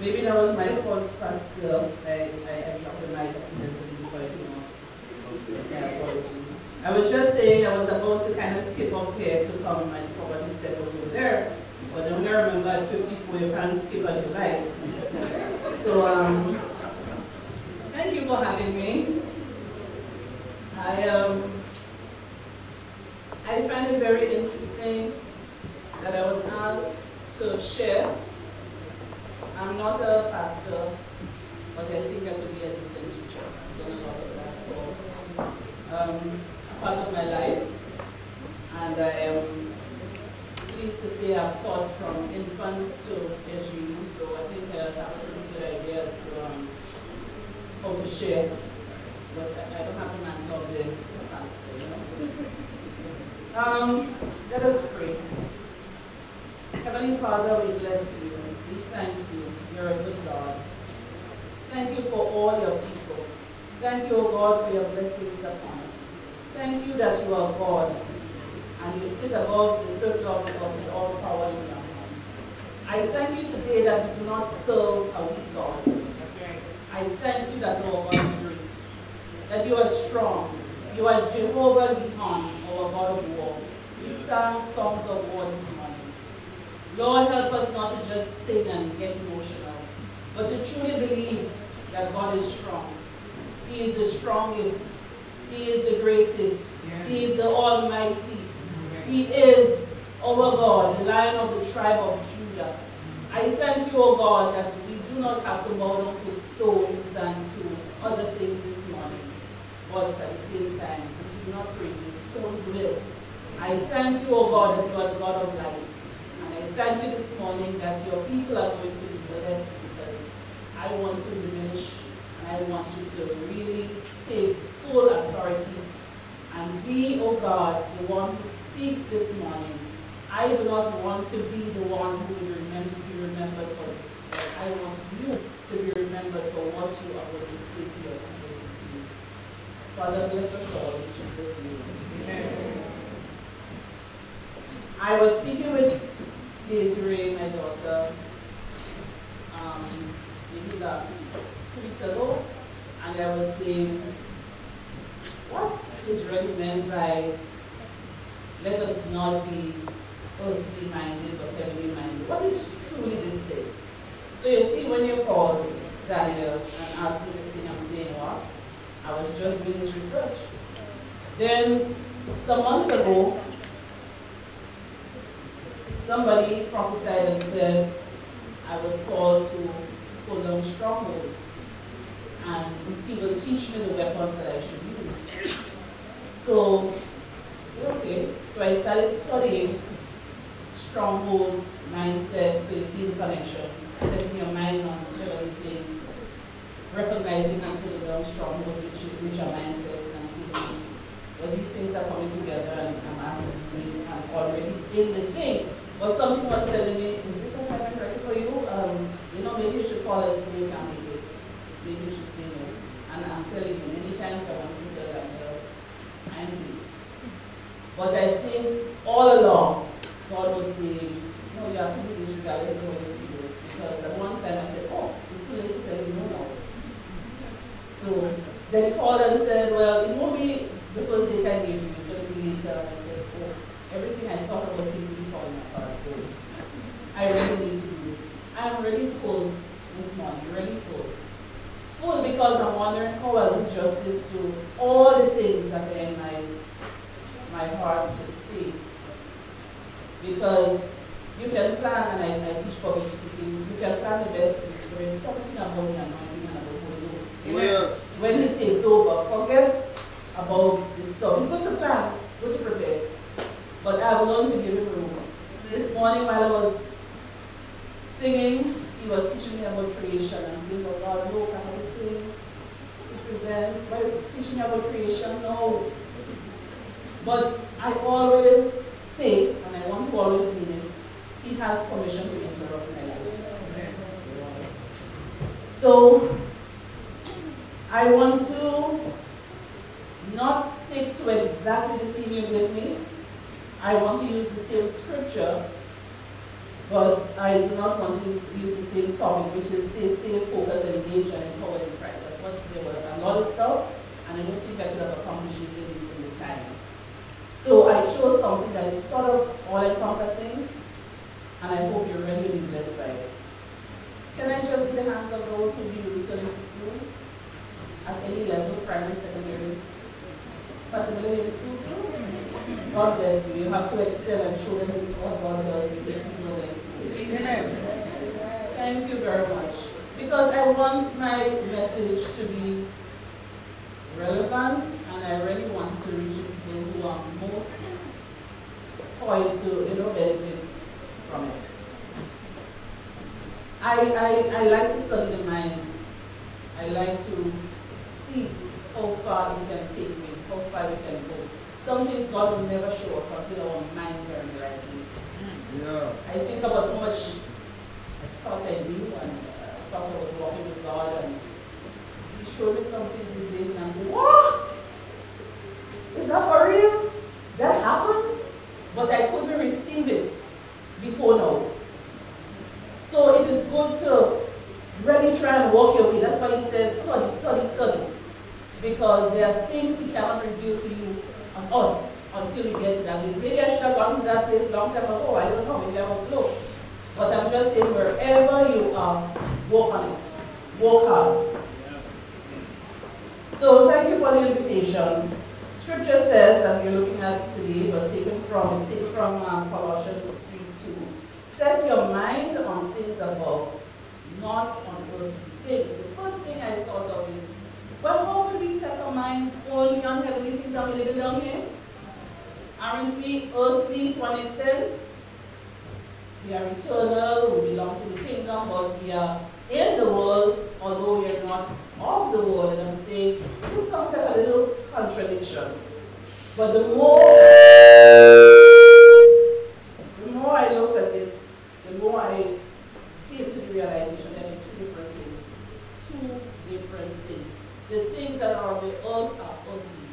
maybe that was my fault, Pastor. I, I, I dropped the mic accidentally came up. My. I was just saying I was about to kind of skip up here to come and forward to step over there. But I remember at 54, you can't skip as you like. So, um, thank you for having me. I, um, I find it very interesting that I was asked to share. I'm not a pastor, but I think I could be a decent teacher. I've done a lot of that for um, part of my life. And I am pleased to say I've taught from infants to PhD, so I think I have a pretty good idea as to um, how to share. But I, don't have a man of the pastor, you know. Um, let us pray. Heavenly Father, we bless you. We thank you. You're a good God. Thank you for all your people. Thank you, O God, for your blessings upon us. Thank you that you are God and you sit above the circle of God with all power in your hands. I thank you today that you do not serve a weak God. I thank you that God is great, that you are strong. You are Jehovah Gibbor, our God of war. We sang songs of war. Lord, help us not to just sing and get emotional, but to truly believe that God is strong. He is the strongest. He is the greatest. He is the Almighty. He is our God, the Lion of the tribe of Judah. I thank you, O God, that we do not have to bow down to stones and to other things this morning. But at the same time, we do not praise you. Stones will. I thank you, O God, that you are the God of life. Thank you this morning that your people are going to be blessed because I want to diminish and I want you to really take full authority and be, oh God, the one who speaks this morning. I do not want to be the one who will remember, be remembered for this, but I want you to be remembered for what you are going to say to your people today. Father, bless us all in Jesus' name. Amen. I was speaking with Desiree, my daughter, um, maybe about two weeks ago, and I was saying, what is really meant by let us not be earthly minded but heavenly minded? What is truly this thing? So you see, when you called Daniel and asked me this thing, I'm saying what? I was just doing this research. Then, some months ago, somebody prophesied and said I was called to pull down strongholds. And he will teach me the weapons that I should use. So, okay. So I started studying strongholds, mindset, so you see the connection. Setting your mind on heavenly things, recognizing and putting down strongholds, which, which are mindsets, and thinking, well, these things are coming together, and I'm asking this, I'm already in the thing. But something was telling me, is this assignment ready for you? Um, you know, maybe you should call and say you can make it. Maybe you should say no. And I'm telling you, many times I want to tell Daniel, I'm weak. But I think all along, God was saying, no, you have to do this regardless of what you do. Because at one time I said, oh, it's too late to tell you no now. So then he called and said, well, it won't be the first date I gave you, it's going to be later. I said, oh, everything I thought I was seemed to be falling. So I really need to do this. I'm really full this morning, really full. Full because I'm wondering how I'll do justice to all the things that are in my, my heart to see. Because you can plan, and I, I teach public speaking, you can plan the best speech. There is something about the anointing and about Holy Ghost. Yes. When He takes over, forget about this stuff. It's good to plan, good to prepare. But I've learned to give him room. This morning while I was singing, he was teaching me about creation and saying, oh God, look, I have a thing to present. Why is teaching me about creation? No. But I always say, and I want to always mean it, he has permission to interrupt my life. So I want to not stick to exactly the theme you give me. I want to use the same scripture But I do not want to use the same topic, which is stay safe, focus, engage, and empower in Christ. I thought there were a lot of stuff, and I don't think I could have accomplished it in, in the time. So I chose something that is sort of all-encompassing, and I hope you're ready to be blessed by it. Can I just see the hands of those who will be returning to school at any level, primary, secondary, possibly in school too? God bless you. You have to excel and show them what God does in this. Thank you very much. Because I want my message to be relevant and I really want to reach people who are most poised to you know, benefit from it. I, I, I like to study the mind. I like to see how far it can take me, how far it can go. Some things God will never show us until our minds are in the right place. Yeah. I think about how much I thought I knew and uh, I thought I was walking with God and He showed me some things these days and I'm saying, what? Is that for real? That happens? But I couldn't receive it before now. So it is good to really try and walk your way. That's why he says study, study, study. Because there are things he cannot reveal to you on us until we get to that place. Maybe I should have gone to that place a long time ago. I don't know. Maybe I was slow. But I'm just saying wherever you are, walk on it. Walk hard. So thank you for the invitation. Scripture says, and we're looking at today, was taken from, it's taken from uh, Colossians 3 2. Set your mind on things above, not on earthly things. The first thing I thought of is, well, how would we set our minds only on heavenly things living down here? Aren't we earthly to an extent? We are eternal, we belong to the kingdom, but we are in the world, although we are not of the world. And I'm saying, this sounds like a little contradiction. But the more, the more I looked at it, the more I came to the realization that are two different things. Two different things. The things that are of the earth are earthly.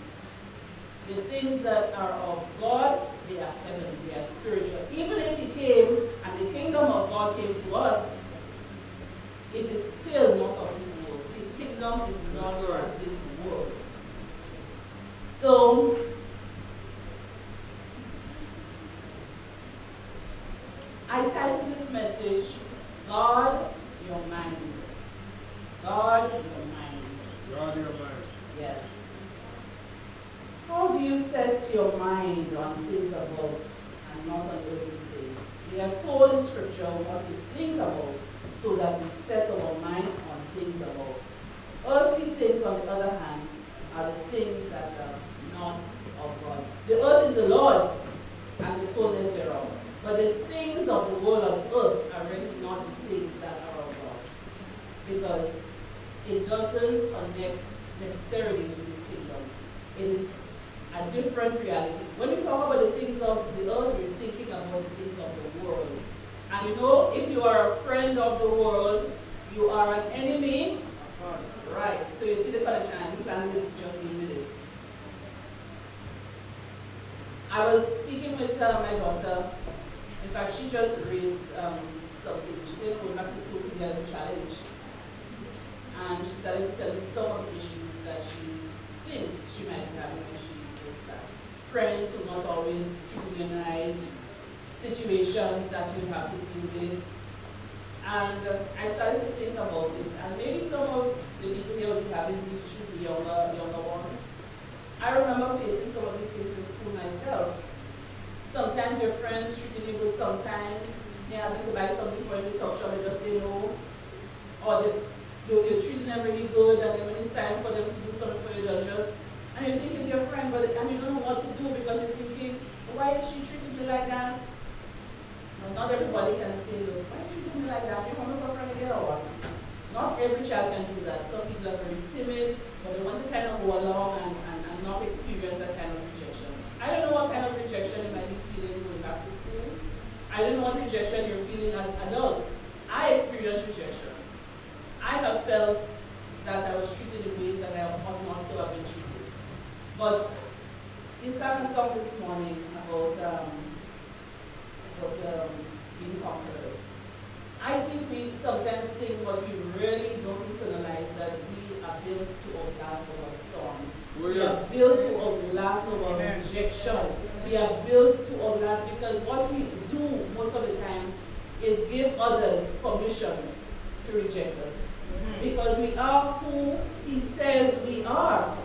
The things that are of God, they are heavenly, they are spiritual. Even if He came and the kingdom of God came to us, it is still not of this world. His kingdom is not of this world. So, I titled this message, Guard, your mind. Guard, your mind. Guard, your mind. Yes. How do you set your mind on things above and not on earthly things? We are told in Scripture what to think about so that we set our mind on things above. Earthly things, on the other hand, are the things that are not of God. The earth is the Lord's and the fullness thereof. But the things of the world of the earth are really not the things that are of God. Because it doesn't connect necessarily with this kingdom. It is a different reality. When you talk about the things of the earth, you're thinking about the things of the world. And you know, if you are a friend of the world, you are an enemy. Right. So you see the and you plan this just give me this. I was speaking with uh, my daughter. In fact, she just raised um, something. She said, going back to school together challenge. And she started to tell me some of the issues that she thinks she might be having when she goes back. Friends who not always treating you nice, situations that you have to deal with. And uh, I started to think about it. And maybe some of the people here will be having these issues, the younger, younger ones. I remember facing some of these things in school myself. Sometimes your friends treating you good, sometimes they ask you to buy something for you talk shop, they just say no. Or they, you, you're treating them really good, and then when it's time for them to do something for you, they'll just, and you think it's your friend, but and you don't know what to do because you're thinking, why is she treating me like that? Well, not everybody can say, look, why are you treating me like that? You're coming a friend again or what? Not every child can do that. Some people are very timid, but they want to kind of go along and, and, and not experience that kind of rejection. I don't know what kind of rejection you might be feeling going back to school. I don't know what rejection you're feeling as adults. I experienced rejection. I have felt that I was treated in ways that I ought not to have been treated. But you sang a song this morning about, um, about um, being conquerors. I think we sometimes sing what we really don't internalize that we are built to outlast our storms. Oh, yes. We are built to outlast our rejection. We are built to outlast because what we do most of the times is give others permission to reject us. Because we are who he says we are.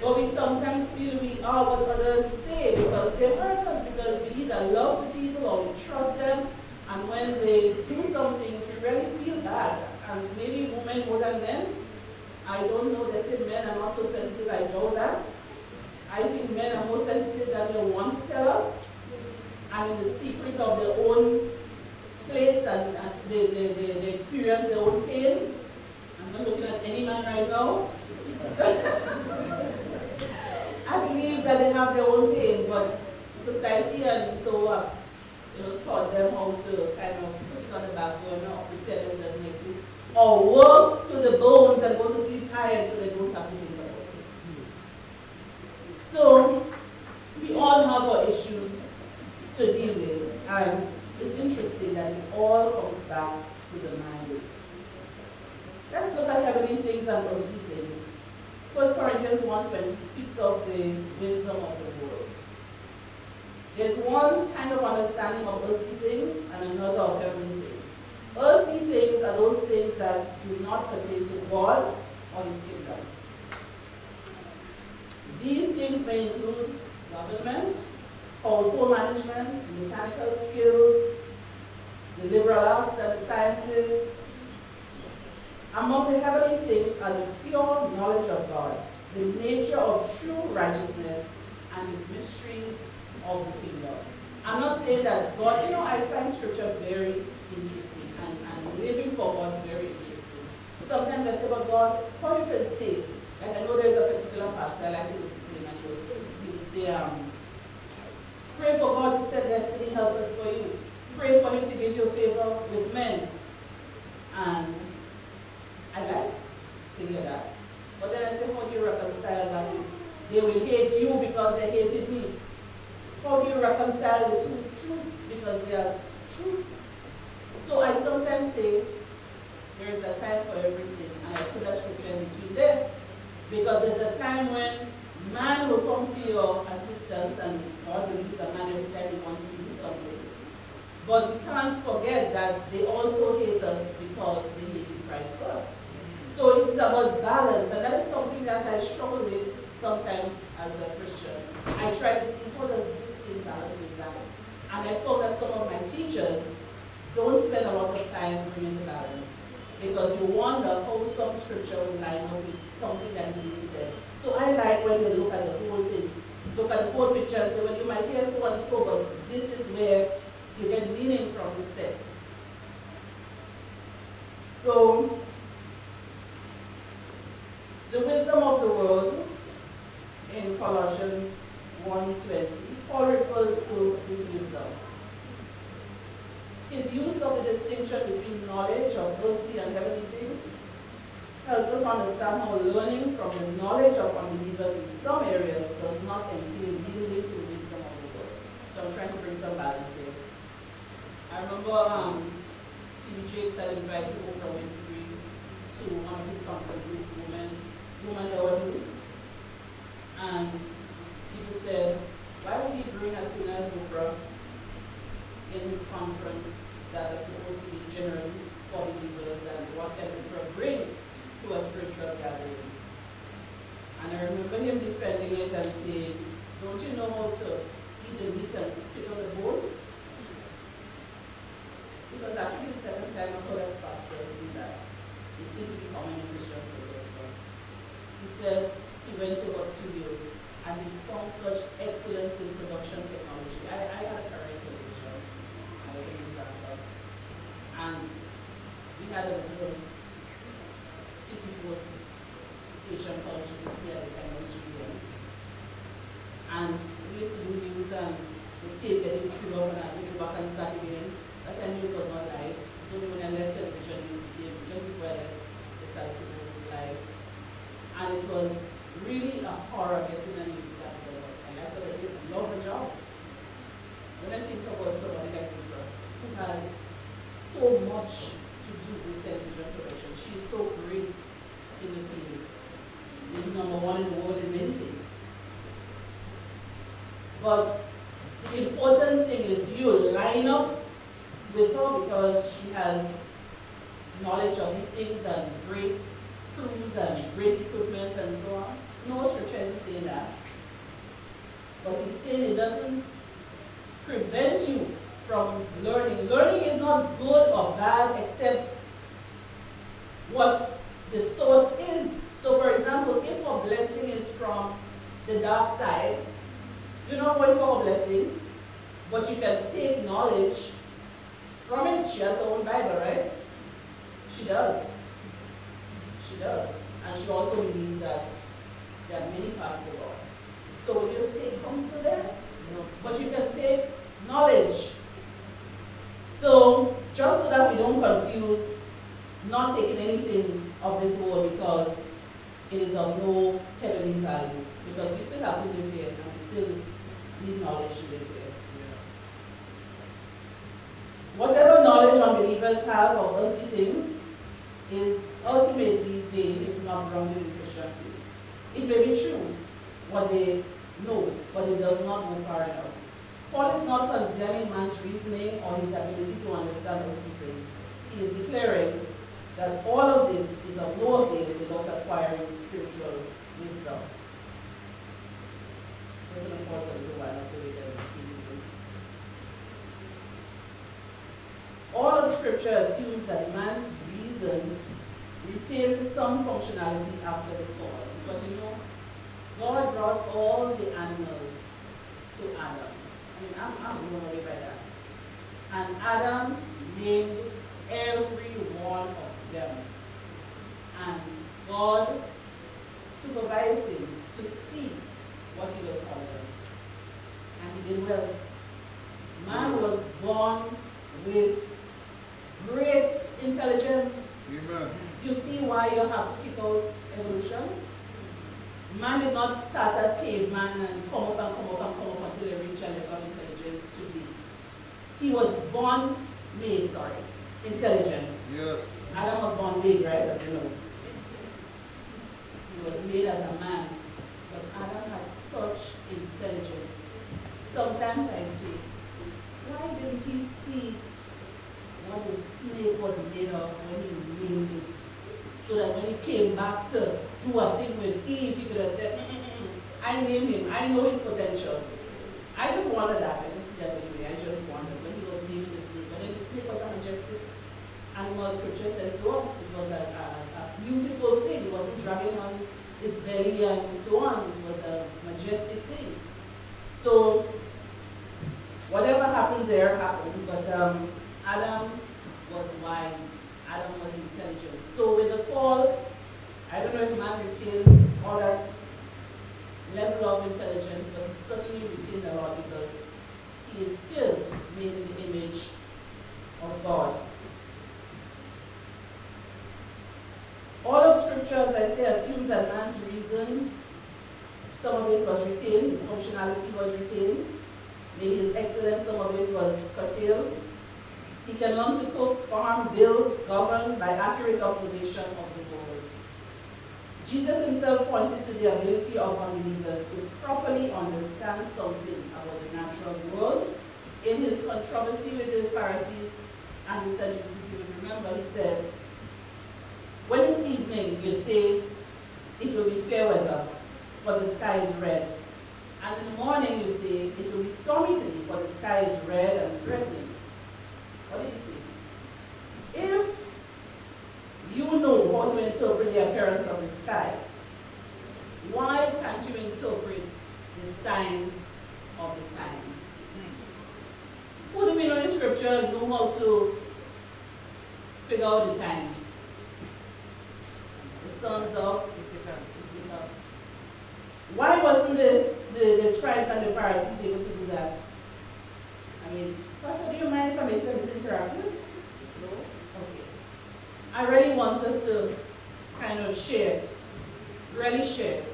But we sometimes feel we are what others say because they hurt us because we either love the people or we trust them. And when they do some things, we really feel bad. And maybe women more than men. I don't know, they say men are not so sensitive, I know that. I think men are more sensitive than they want to tell us. And in the secret of their own place and, and they, they, they, they experience their own pain. I'm looking at any man right now. I believe that they have their own pain, but society and so uh, you know, taught them how to kind of put it on the back burner or pretend it doesn't exist. Or work to the bones and go to sleep tired so they don't have to think about it. So we all have our issues to deal with and it's interesting that it all comes back to the mind. Let's look at heavenly things and earthly things. 1 Corinthians 1.20 speaks of the wisdom of the world. There's one kind of understanding of earthly things and another of heavenly things. Earthly things are those things that do not pertain to God or His kingdom. These things may include government, household management, mechanical skills, the liberal arts and the sciences. Among the heavenly things are the pure knowledge of God, the nature of true righteousness, and the mysteries of the kingdom. I'm not saying that God, you know, I find scripture very interesting and, and living for God very interesting. Sometimes I say, but God, how you can say, like I know there's a particular pastor I like to listen to him and he will say, he will say um, Pray for God to set destiny helpers for you. Pray for Him to give you favor with men. And I like to hear that. But then I say, how do you reconcile that they will hate you because they hated me? How do you reconcile the two truths because they are truths? So I sometimes say, there is a time for everything. And I put a scripture in between there. Because there's a time when man will come to your assistance and God will use a man every time he wants to do something. But we can't forget that they also hate us because they hated Christ first. So it is about balance, and that is something that I struggle with sometimes as a Christian. I try to see how does this thing balance with that. And I thought that some of my teachers don't spend a lot of time bringing the balance because you wonder how some scripture will line up with something that is being said. So I like when they look at the whole thing, look at the whole picture say, well, you might hear so and so, oh, but this is where you get meaning from this text. So, the wisdom of the world in Colossians 1.20, Paul refers to this wisdom. His use of the distinction between knowledge of earthly and heavenly things helps us understand how learning from the knowledge of unbelievers in some areas does not entail yielding to the wisdom of the world. So I'm trying to bring some balance here. I remember um, T.D. Jakes had invited Oprah Winfrey to one of his conferences, Women, Women Our News. And people said, why would he bring a as Oprah in this conference that is supposed to be generally for believers and what can Oprah bring to a spiritual gathering. And I remember him defending it and saying, don't you know how to eat the meat and spit on the bone? Because actually the second time I heard a pastor say that. It seemed to be common in to our studios and he found such excellence in production technology. I, I had a career in television. I was an example. And we had a little beautiful station called GBC intelligence. Amen. You see why you have to kick out evolution? Man did not start as caveman and come up and come up and come up until he reached a level of intelligence today. He was born made, sorry, intelligent. Yes. Adam was born big, right, as you know. He was made as a man. But Adam has such intelligence. Sometimes I say, why didn't he see what the snake was made of when he named it. So that when he came back to do a thing with Eve, he could have said, mm, I named him, I know his potential. I just wanted that. I didn't see that anyway. I just wanted when he was naming the snake. When the snake was a majestic animal, scripture says to us, it was a, a, a beautiful thing. It wasn't dragging on his belly and so on. It was a majestic thing. So whatever happened there happened, but um, Adam was wise. Adam was intelligent. So with the fall, I don't know if man retained all that level of intelligence, but he certainly retained a lot because he is still made in the image of God. All of scripture, as I say, assumes that man's reason, some of it was retained, his functionality was retained, maybe his excellence, some of it was curtailed, he can learn to cook, farm, build, govern by accurate observation of the world. Jesus himself pointed to the ability of unbelievers to properly understand something about the natural world in his controversy with the Pharisees and the Sadducees. You remember he said, when it's evening, you say, it will be fair weather, for the sky is red. And in the morning, you say, it will be stormy today, for the sky is red and threatening. What do you see? If you know how to interpret the appearance of the sky, why can't you interpret the signs of the times? Who do we know in scripture know how to figure out the times? The sons of Issachar. Why wasn't this the, the scribes and the Pharisees able to do that? I mean, Pastor, do you mind if I make a little interactive? No? Okay. I really want us to kind of share, really share.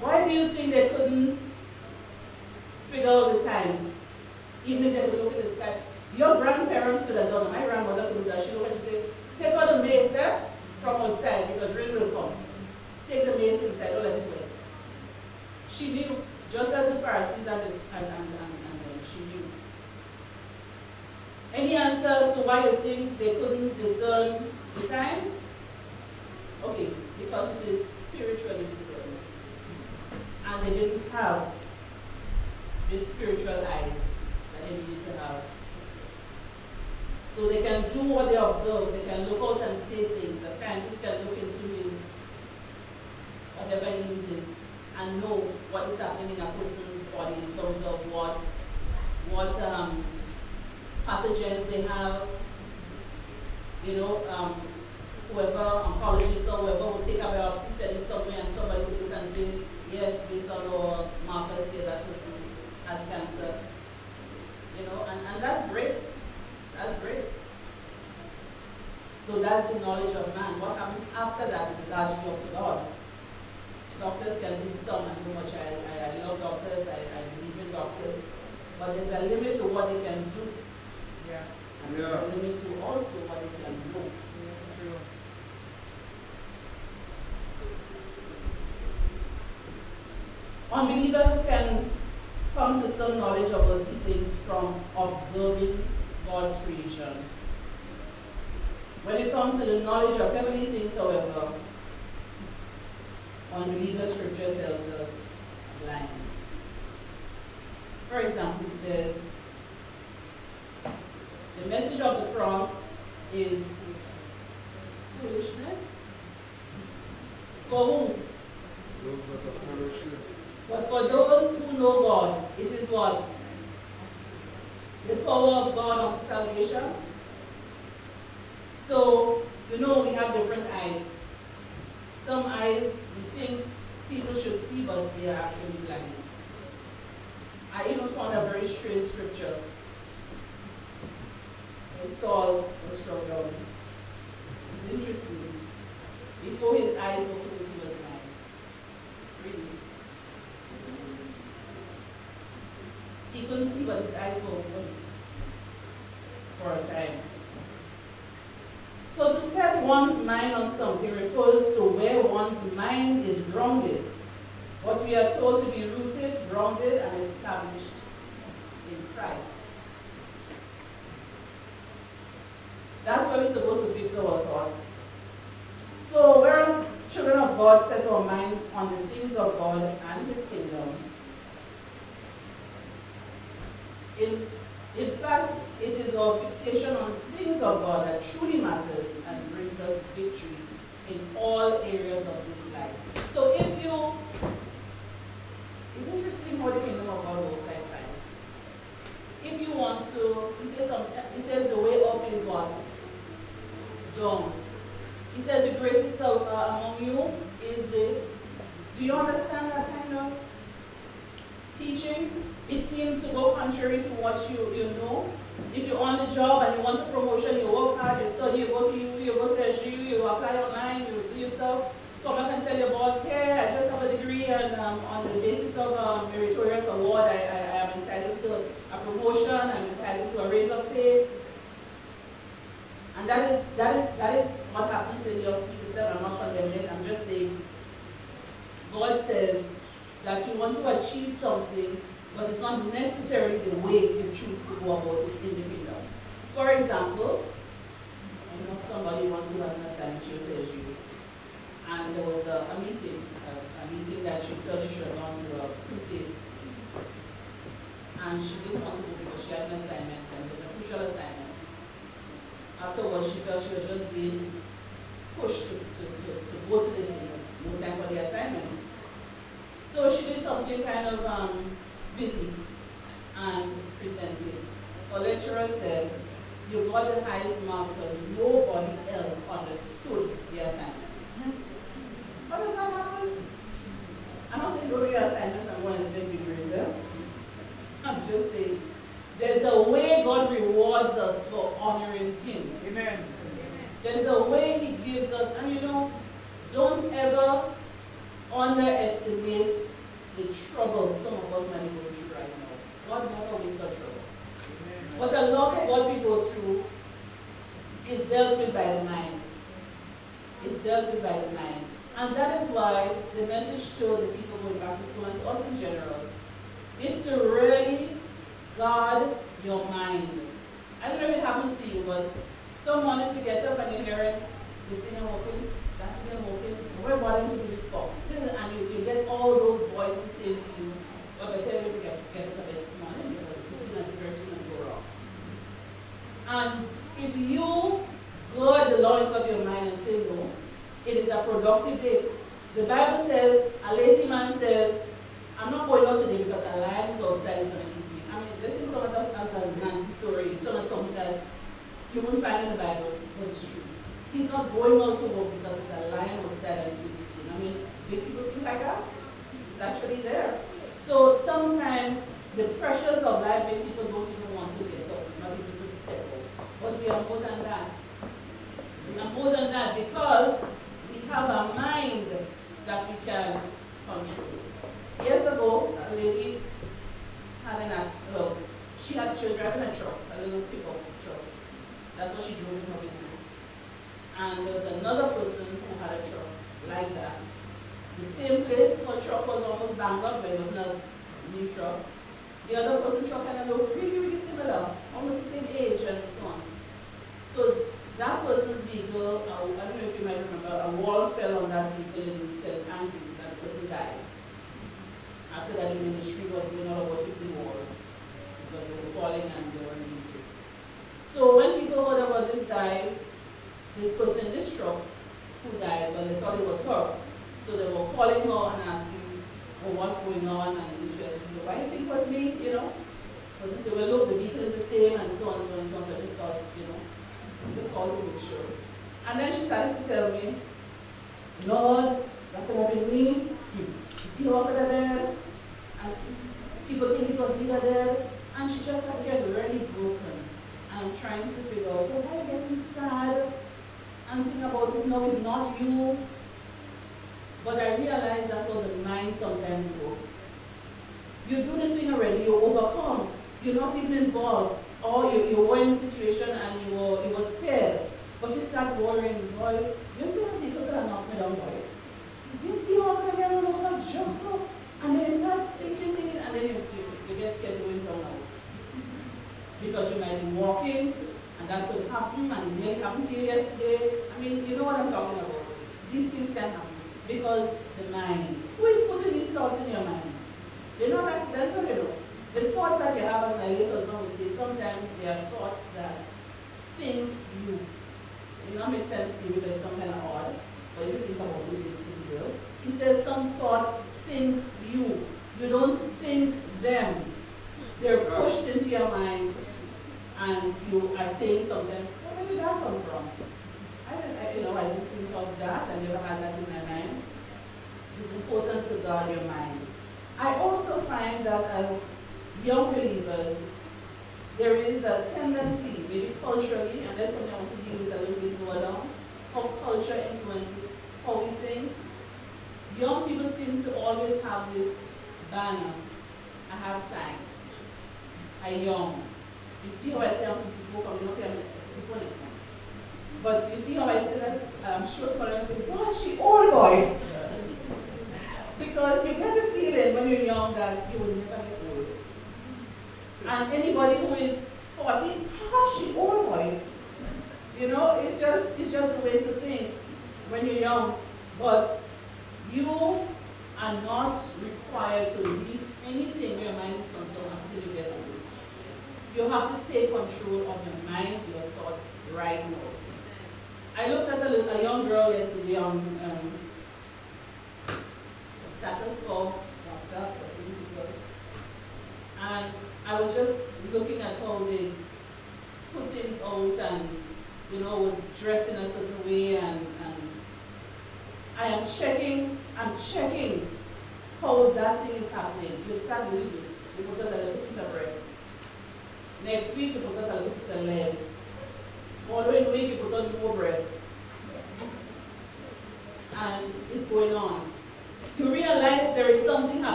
Why do you think they couldn't figure out the times? Even if they could look at the sky. Your grandparents could have done it. My grandmother could do that. She would and say, take out the mace eh, from outside because rain will come. Take the mace inside, don't let it wet. She knew just as the Pharisees and, the, and, and, and, and she knew. Any answers to why you think they couldn't discern the times? Okay, because it is spiritually discerned. And they didn't have the spiritual eyes that they needed to have. So they can do what they observe, they can look out and see things. A scientist can look into his whatever he uses and know what is happening in a person's body in terms of what what um, pathogens they have. You know, um, whoever oncologist or whoever will take a biopsy, send it somewhere, and somebody will look and say, yes, based on our markers here, that person has cancer. You know, and, and that's great. That's great. So that's the knowledge of man. What happens after that is largely up to God. Doctors can do some, and much I, I, I love doctors, I, I believe in doctors, but there's a limit to what they can do. Yeah. And there's a limit to also what they can know. True. Unbelievers can come to some knowledge of earthly things from observing God's creation. When it comes to the knowledge of heavenly things, however, unbeliever scripture tells us blind. For example, it says, the message of the cross is foolishness. For whom? Those that are perishing. But for those who know God, it is what? The power of God unto salvation. So, you know, we have different eyes. Some eyes we think people should see, but they are actually blind. I even found a very strange scripture. Saul was struck down. It's interesting. Before his eyes opened, he was blind. Read. He couldn't see, but his eyes were open for a time. So to set one's mind on something refers to where one's mind is grounded. What we are told to be rooted, grounded, and established in Christ. That's where we're supposed to fix our thoughts. So whereas children of God set our minds on the things of God and His kingdom, in, in fact, it is our fixation on things of God that truly matters and brings us victory in all areas of life.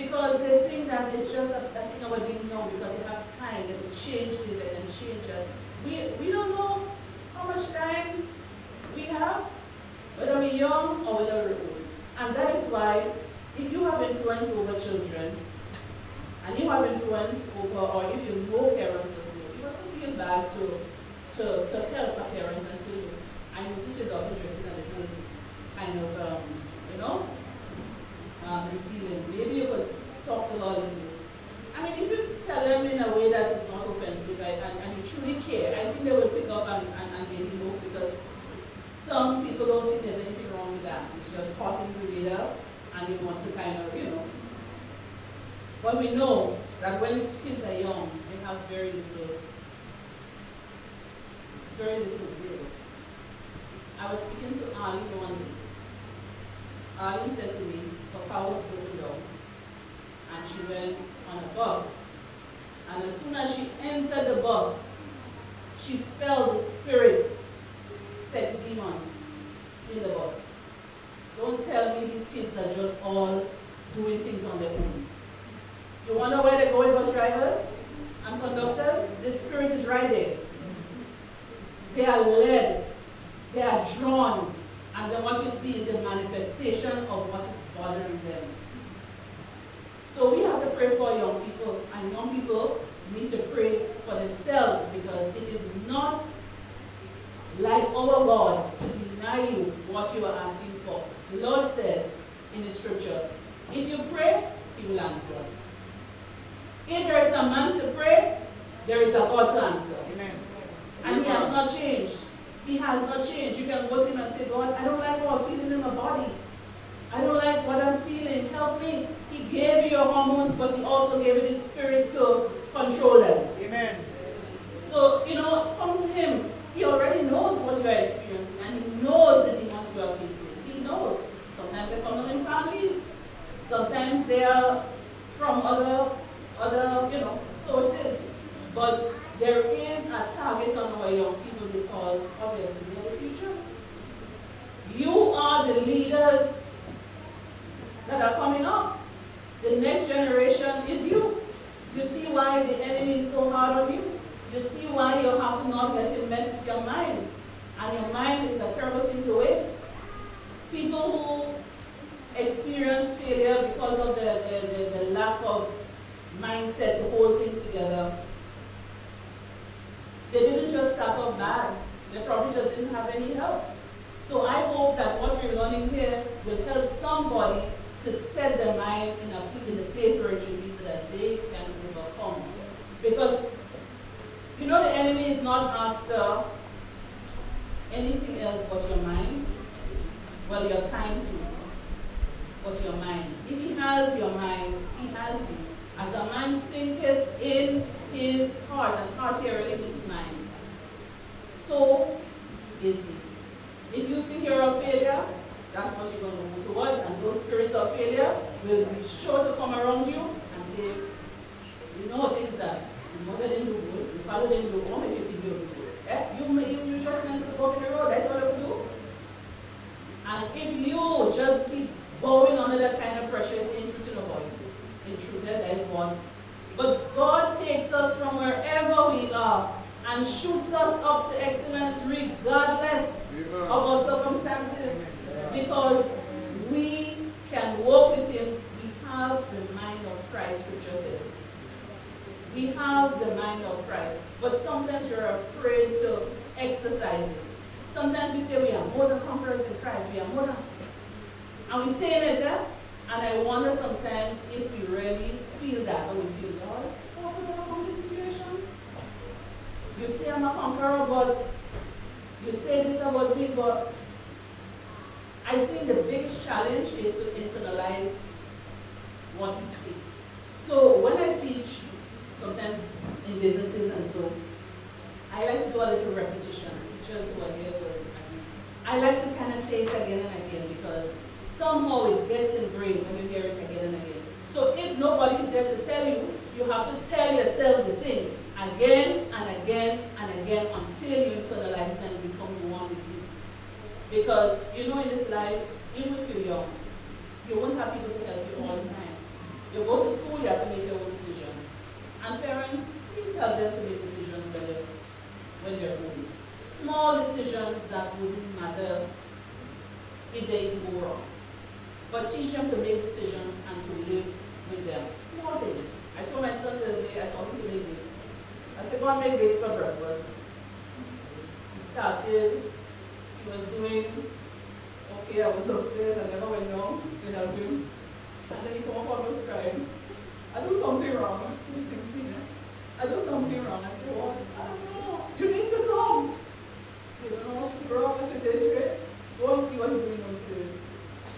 Because they think that it's just a, a thing about being young because they have time, they can change this and then change that. We, we don't know how much time we have, whether we're young or whether we're old. And that is why, if you have influence over children, and you have influence over, or if you know parents as well, you mustn't feel bad to, to, to help a parent and say, I notice your daughter dressing a little kind of, um, you know, um, revealing. Maybe you could talk to her a little bit. I mean, if you tell them in a way that is not offensive and, and, you truly care, I think they will pick up and, and, and maybe know because some people don't think there's anything wrong with that. It's just in the radar and you want to kind of, you know. But we know that when kids are young, they have very little, very little will. I was speaking to Arlene one day. Arlene said to me, car was down and she went on a bus. And as soon as she entered the bus, she felt the spirit sex demon in the bus. Don't tell me these kids are just all doing things on their own. You wonder where they're going, bus drivers and conductors? The spirit is right there. They are led, they are drawn, and then what you see is a manifestation of what is bothering them. So we have to pray for young people, and young people need to pray for themselves because it is not like our God to deny you what you are asking for. The Lord said in the scripture, if you pray, he will answer. If there is a man to pray, there is a God to answer. Amen. And he has not changed. He has not changed. You can go to him and say, God, I don't like how I'm feeling in my body. I don't like what I'm feeling. Help me. He gave you your hormones, but he also gave you the spirit to control them. Amen. So, you know, come to him. He already knows what you are experiencing, and he knows the demons you are facing. He knows. Sometimes they come in families. Sometimes they are from other, other, you know, sources. But there is a target on our young people because obviously we are the future. You are the leaders that are coming up. The next generation is you. You see why the enemy is so hard on you? You see why you have to not let it mess with your mind. And your mind is a terrible thing to waste. People who experience failure because of the, the, the, the lack of mindset to hold things together, they didn't just start off bad. They probably just didn't have any help. So I hope that what we're learning here will help somebody to set their mind in, a, in the place where it should be so that they can overcome. Because, you know, the enemy is not after anything else but your mind, well, your time too, but your mind. If he has your mind, he has you. As a man thinketh in his heart, and heart here really means mind, so is he. If you think you're a failure, that's what you're going to move towards. And those spirits of failure will be sure to come around you and say, you know things that your mother didn't do good, your father didn't do good, what you you'll do good? Eh? You, you, you just meant to go in the road, that's all you do. And if you just keep going under that kind of pressure, it's in truth to avoid. In truth, that is what. But God takes us from wherever we are and shoots us up to excellence regardless of our circumstances because we can walk with him. We have the mind of Christ, scripture says. We have the mind of Christ. But sometimes you're afraid to exercise it. Sometimes we say we are more than conquerors in Christ. We are more than. And we say it, eh? and I wonder sometimes if we really feel that or we feel, Lord, how could I overcome this situation? You say I'm a conqueror, but you say this about me, but I think the biggest challenge is to internalize what we see. So when I teach, sometimes in businesses and so, I like to do a little repetition. Teachers who are here will. I like to kind of say it again and again because somehow it gets ingrained when you hear it again and again. So if nobody is there to tell you, you have to tell yourself the thing again and again and again until you internalize it and it becomes one with you. Because you know in this life, even if you're young, you won't have people to help you all the time. You go to school, you have to make your own decisions. And parents, please help them to make decisions when they're, when they're home. Small decisions that wouldn't matter if they go wrong. But teach them to make decisions and to live with them. Small things. I told my son the other day, I told him to make bakes. I said, go and make bakes for breakfast. He started, he was doing okay, I was upstairs, I never went down to help him. And then he come up and was crying. I do something wrong. He's 16. I do something wrong. I said, what? I don't know. You need to come. So you don't know what do wrong? I said, Desiree, go and see what you're doing upstairs.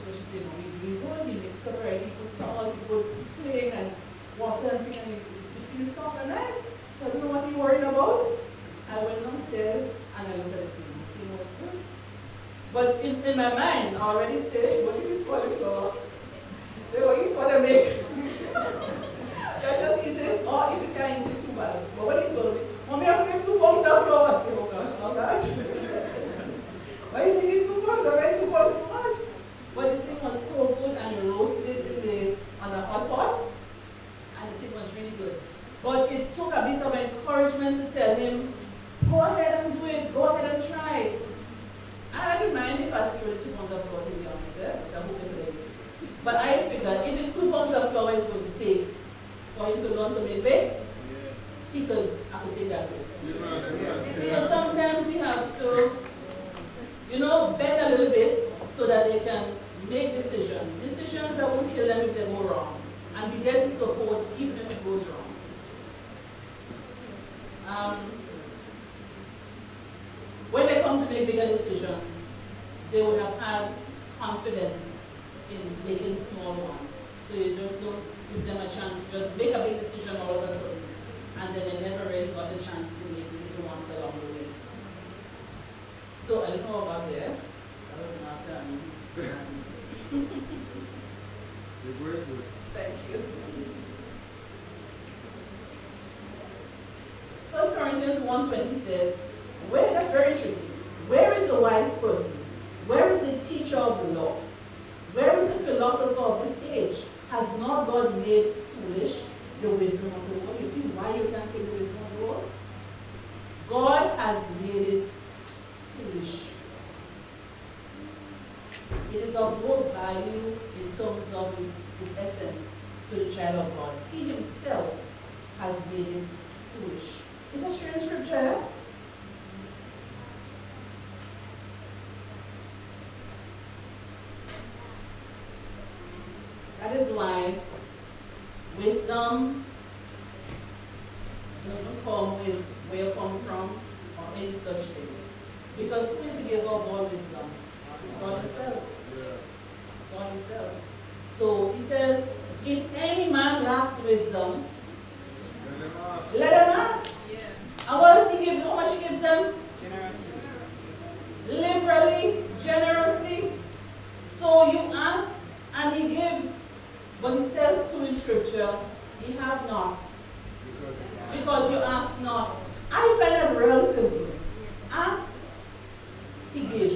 She said, no, we do good. He makes curry, he put salt, put plain and water and thing, and it, it feels soft and nice. So I don't know what he worried about. I went downstairs and I looked at the thing. The thing was good. But in, my mind, already said,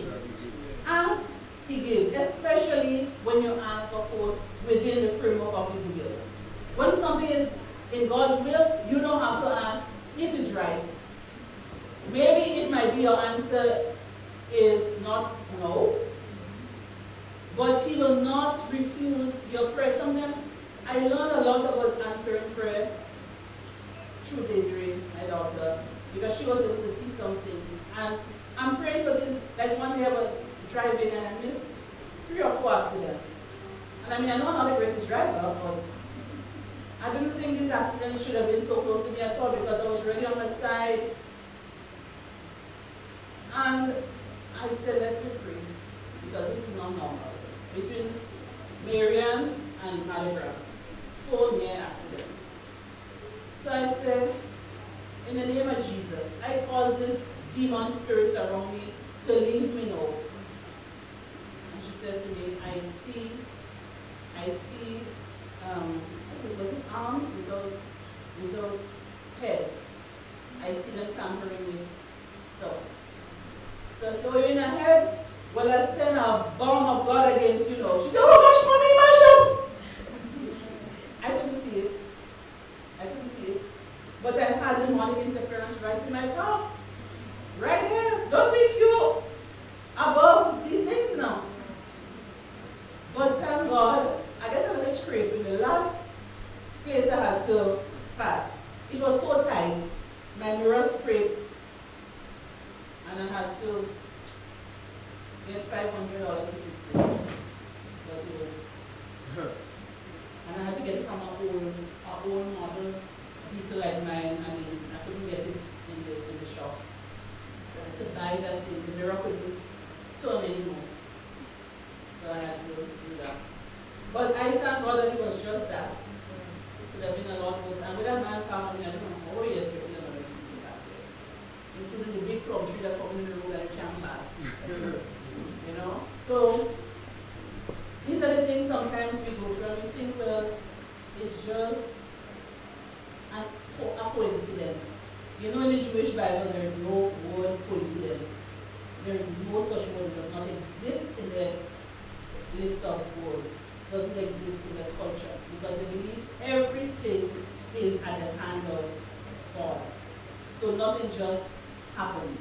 gives. Ask, he gives. Especially when you ask, of course, within the framework of his will. When something is in God's will, you don't have to ask if it's right. Maybe it might be your answer is not no, but he will not refuse your prayer. Sometimes I learned a lot about answering prayer through Desiree, my daughter, because she was able to see some things. And I'm praying for this, like one day I was driving and I missed three or four accidents. And I mean, I know I'm not the greatest driver, but I didn't think this accident should have been so close to me at all because I was really on my side. And I said, let me pray, because this is not normal. Between Marian and Malagram, four near accidents. So I said, in the name of Jesus, I cause this demon spirits around me to leave me now. And she says to me, I see, I see, um, was it arms without, without head. I see them tampering with stuff. So I said, oh, you're in a head? Well, I send a bomb of God against you now. She said, oh gosh, mommy, mash up. I couldn't see it. I couldn't see it. But I had demonic interference right in my car. Right here. Don't think you above these things now. But thank God, I got a little scrape in the last place I had to pass. It was so tight. My mirror scraped and I had to get five hundred dollars to fix it. But it was and I had to get it from our own our own model vehicle like mine. I mean I couldn't get it in the in the shop. So I had to buy that thing. The mirror couldn't turn anymore. So I had to do that. But I thank God that it was just that. It could have been a lot worse. And with that man I don't know how he expected another people back there. Including the big plum tree that come in the road that you can't pass. you know? So these are the things sometimes we go through and we think, well, it's just an, a coincidence. You know, in the Jewish Bible, there is no word coincidence. There is no such word. It does not exist in the list of words. It Doesn't exist in the culture because they believe everything is at the hand of God. So nothing just happens.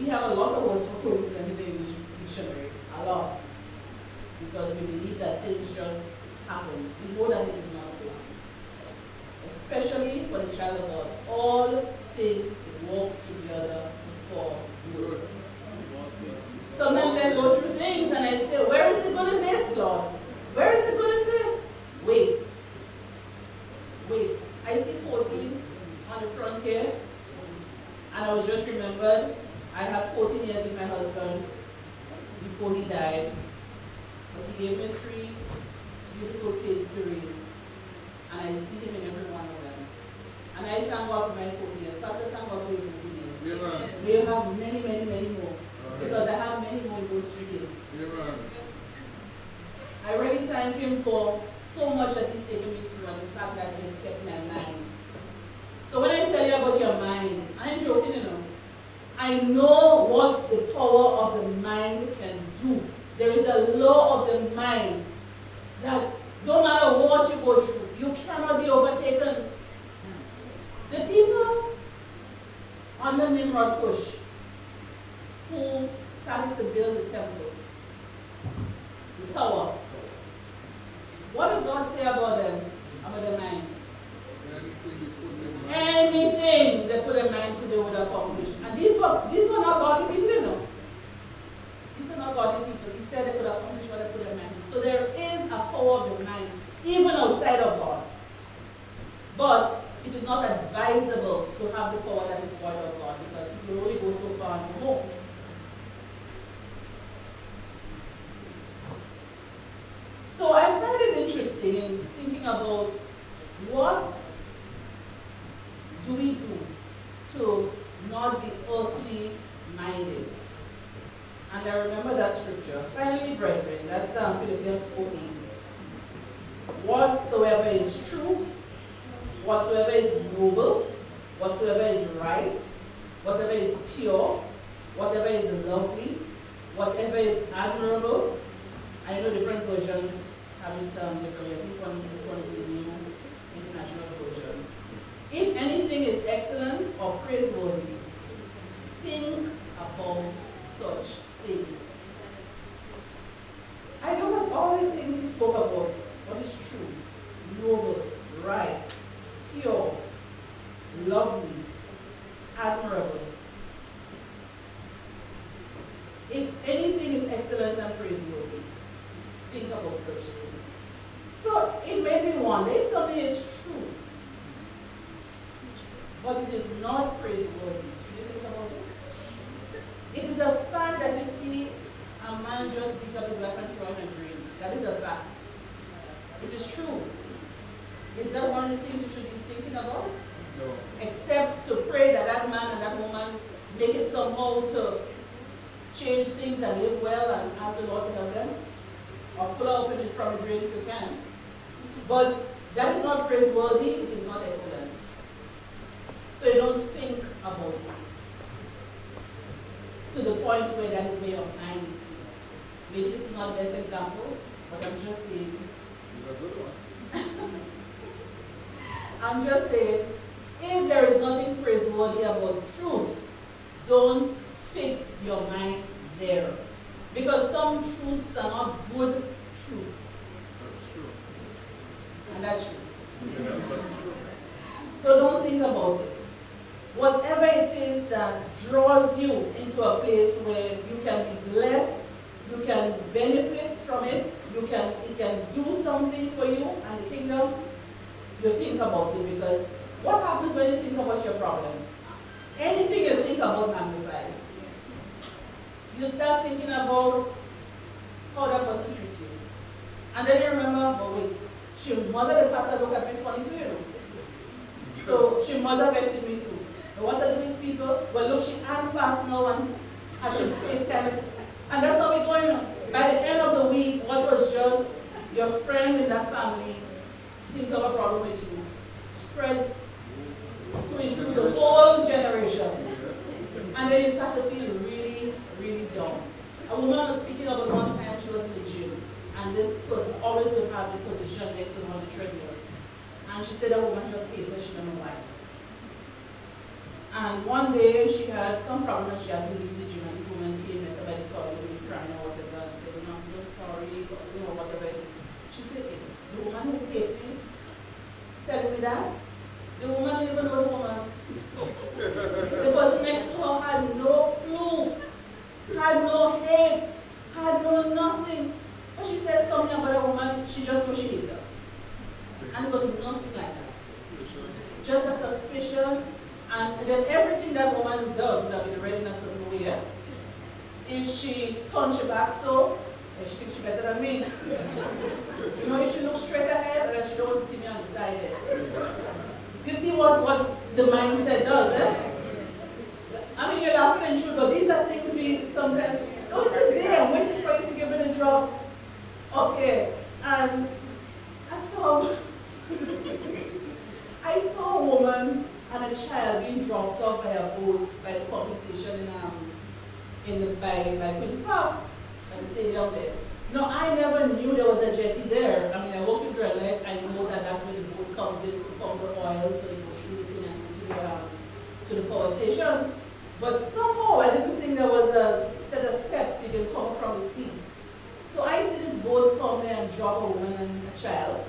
We have a lot of words for coincidence in the English dictionary, a lot, because we believe that things just happen. We know that it is not. Especially for the child of God, all things work together for good. Sometimes I go through things and I say, where is it good in this, Lord? Where is it good in this? Wait. Wait. I see 14 on the front here. And I was just remembered, I had 14 years with my husband before he died. But he gave me three beautiful kids to raise. And I see him in them. And I God for my 14 years. Pastor, thank God for your 14 years. Amen. You have many, many, many more. Because I have many more in those three kids. Amen. I really thank him for so much that he's taken me through and the fact that he's kept my mind. So when I tell you about your mind, I ain't joking, you know. I know what the power of the mind can do. There is a law of the mind that no matter what you go through, you cannot be overtaken. The people under Nimrod Kush who started to build the temple, the tower, what did God say about them, about their mind. Anything they put their mind to, they would accomplish. And these were, these were not godly people, you know. These are not godly people. He said they could accomplish what they put their mind to. So there is a power of the mind, even outside of God. But it is not advisable to have the power that is void of God because people only go so far and more. So I find it interesting in thinking about what do we do to not be earthly minded? And I remember that scripture. Finally, brethren, that's um, Philippians 4 8. Whatsoever is true, whatsoever is noble, whatsoever is right, whatever is pure, whatever is lovely, whatever is admirable. I know different versions have it um, differently. I think one, this one is the new international version. If anything is excellent or praiseworthy, think about such things. I know that all the things he spoke about, what is true, noble, right, pure, lovely, admirable. If anything is excellent and praiseworthy, think about such things. So it made me wonder something is true, but it is not praiseworthy. Should you think about it? It is a fact that you see a man just beat up his wife and a dream. That is a fact. It is true. Is that one of the things you should be thinking about? No. Except to pray that that man and that woman make it somehow to change things and live well and ask the Lord to help them. Or pull out it from a dream if you can. But that is not praiseworthy, it is not excellent. So you don't think about it. To the point where that is made of nine mistakes. Maybe this is not the best example, but I'm just saying It's a good one. I'm just saying, if there is nothing praiseworthy about truth, don't fix your mind there. Because some truths are not good truths, That's true. and that's true. Yeah, that's true. So don't think about it. Whatever it is that draws you into a place where you can be blessed, you can benefit from it, you can it can do something for you and the kingdom, you think about it because what happens when you think about your problems? Anything you think about magnifies. You start thinking about how that person treats you. And then you remember, but wait, she mother the pastor look at me funny too, you know. So she mother vexed me too. And what I do is people, well look, she and pass now and I should face time. And that's how we going on. By the end of the week, what was just your friend in that family a problem with you. Spread to include the whole generation. And then you start to feel really, really down. A woman was speaking of it one time, she was in the gym. And this person always would have the position next to her on the treadmill. And she said that woman just ate her, she don't know why. And one day she had some problem and she had to leave the gym and this woman came and by the toilet and crying or whatever and said, "No, I'm so sorry, you know, whatever it is. She said, "Eh, the woman who paid me, telling me that, the woman didn't even know the woman. the person next to her had no clue, had no hate, had no nothing. But she said something about a woman, she just knew she hated her. And it was nothing like that. Just a suspicion, and then everything that woman does would have been read in a certain way. If she turns her back so, then she thinks better than me. you know, if she looks straight ahead, then she don't want to see me on the side there. You see what, what the mindset does, eh? I mean, you're laughing and true, but these are things we sometimes, oh, today I'm waiting for you to give me the drop. Okay, and I saw, I saw a woman and a child being dropped off by a boat by the pumping station in, um, in the, by, by Queen's Park, the stadium there. No, I never knew there was a jetty there. I mean, I worked with Grenlec, I know that that's where the boat comes in to pump the oil to you in and to the, um, to the power station. But somehow I didn't think there was a set of steps you can come from the sea. So I see this boat come there and drop a woman and a child.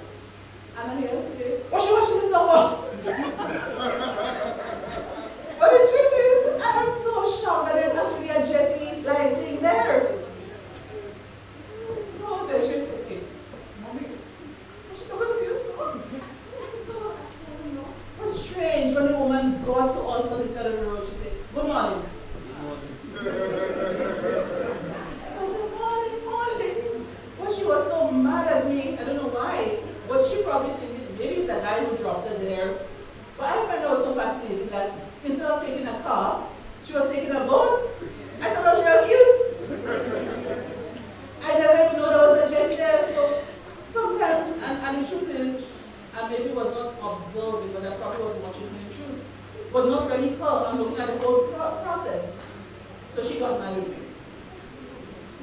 And I hear her say, what's she watching this over? but the truth is, I am so shocked that there's actually a jetty like thing there. So then she said, hey, mommy, what's she talking to you so? So I said, no. But strange, when the woman got to us on the side of the road, she said, good morning. So I said, morning, morning. But she was so mad at me, I don't know why. But she probably thinking maybe it's a guy who dropped her there. But I find it was so fascinating that instead of taking a car, she was taking a boat. I thought it was real cute. I never even know there was a jetty there. So sometimes, and, and the truth is, I and maybe was not observed because I probably was watching her in truth, but and looking at the whole pro- process. So she got married.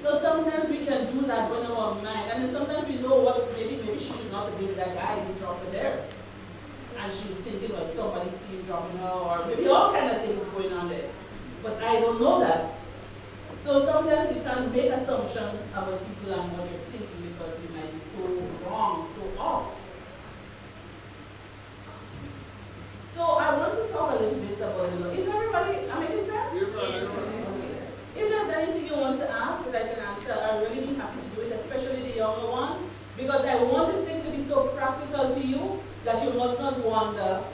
So sometimes we can do that when our mind, and sometimes we know what maybe maybe she should not been with that guy who dropped her there. And she's thinking well somebody see you dropping her or maybe all kind of things going on there. But I don't know that. So sometimes you can make assumptions about people and what you're thinking because you might be so wrong, so off. So I want to talk a little bit about the law. Is everybody, I mean, is that? Amen, amen. Okay. If there's anything you want to ask that I can answer, I'll really be happy to do it, especially the younger ones, because I want this thing to be so practical to you that you must not wonder,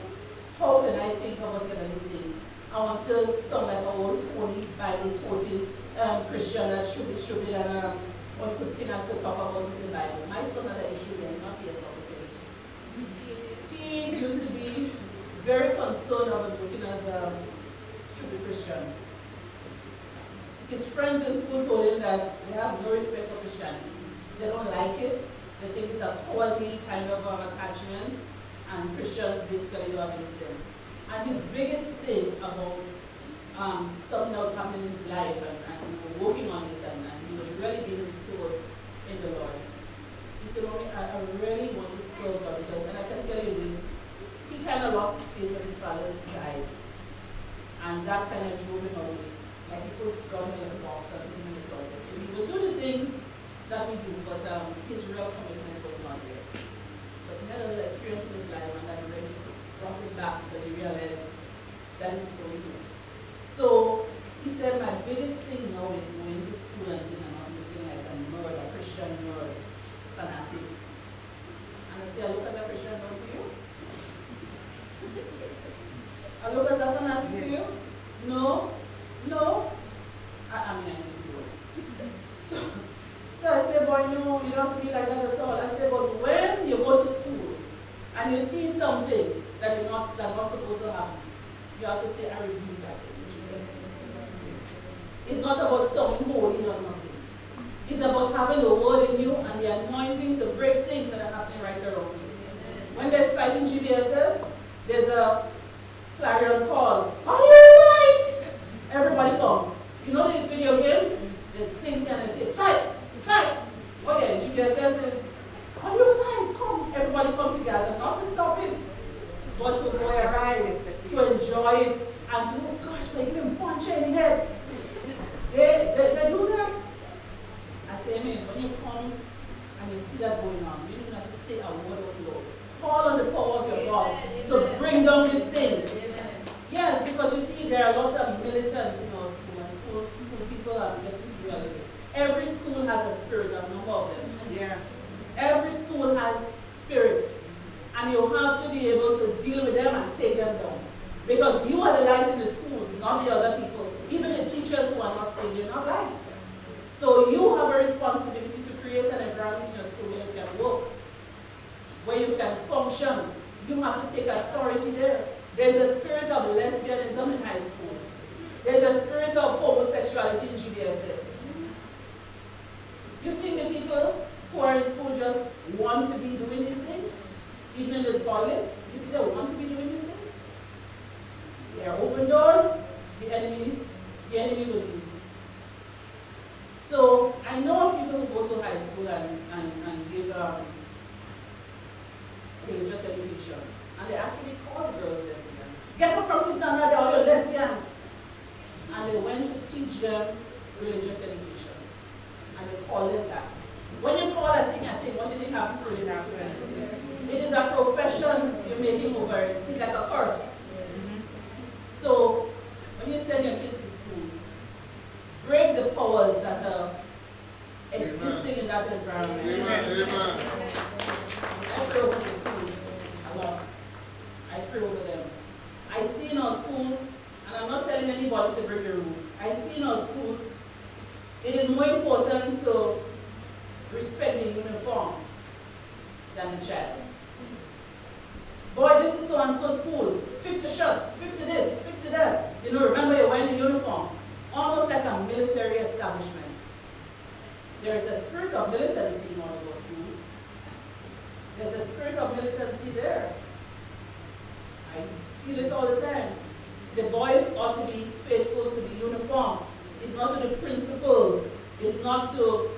how can I think about heavenly things? I want to sound like old phony Bible quoting um, Christian that should be stupid and um, one good thing I could talk about is the Bible. My son that you should not here something. He used to be very concerned about looking as a stupid Christian. His friends in school told him that they have no respect for Christianity. They don't like it. They think it's a cowardly kind of um, attachment, and Christians basically don't have any sense. And his biggest thing about um, something that was happening in his life, and, and we were working on it, and, and he was really being restored in the Lord. He said, Mommy, I, I really want to serve God because, and I can tell you this, he kind of lost his faith when his father died. And that kind of drove him away. Like he put God in a box and put him in closet. So he would do the things that we do, but um, his real commitment was not there. He had a little experience in his life and that really brought it back because he realized that this is what we. So he said, my biggest thing now is going to school and our schools, and I'm not telling anybody to break the rules. I see in our schools, it is more important to respect the uniform than the child. Boy, this is so and so school. Fix the shirt, fix the this, fix the that. You know, remember you're wearing the uniform. Almost like a military establishment. There is a spirit of militancy in all of our schools. There's a spirit of militancy there. the boys ought to be faithful to the uniform. It's not to the principles. It's not to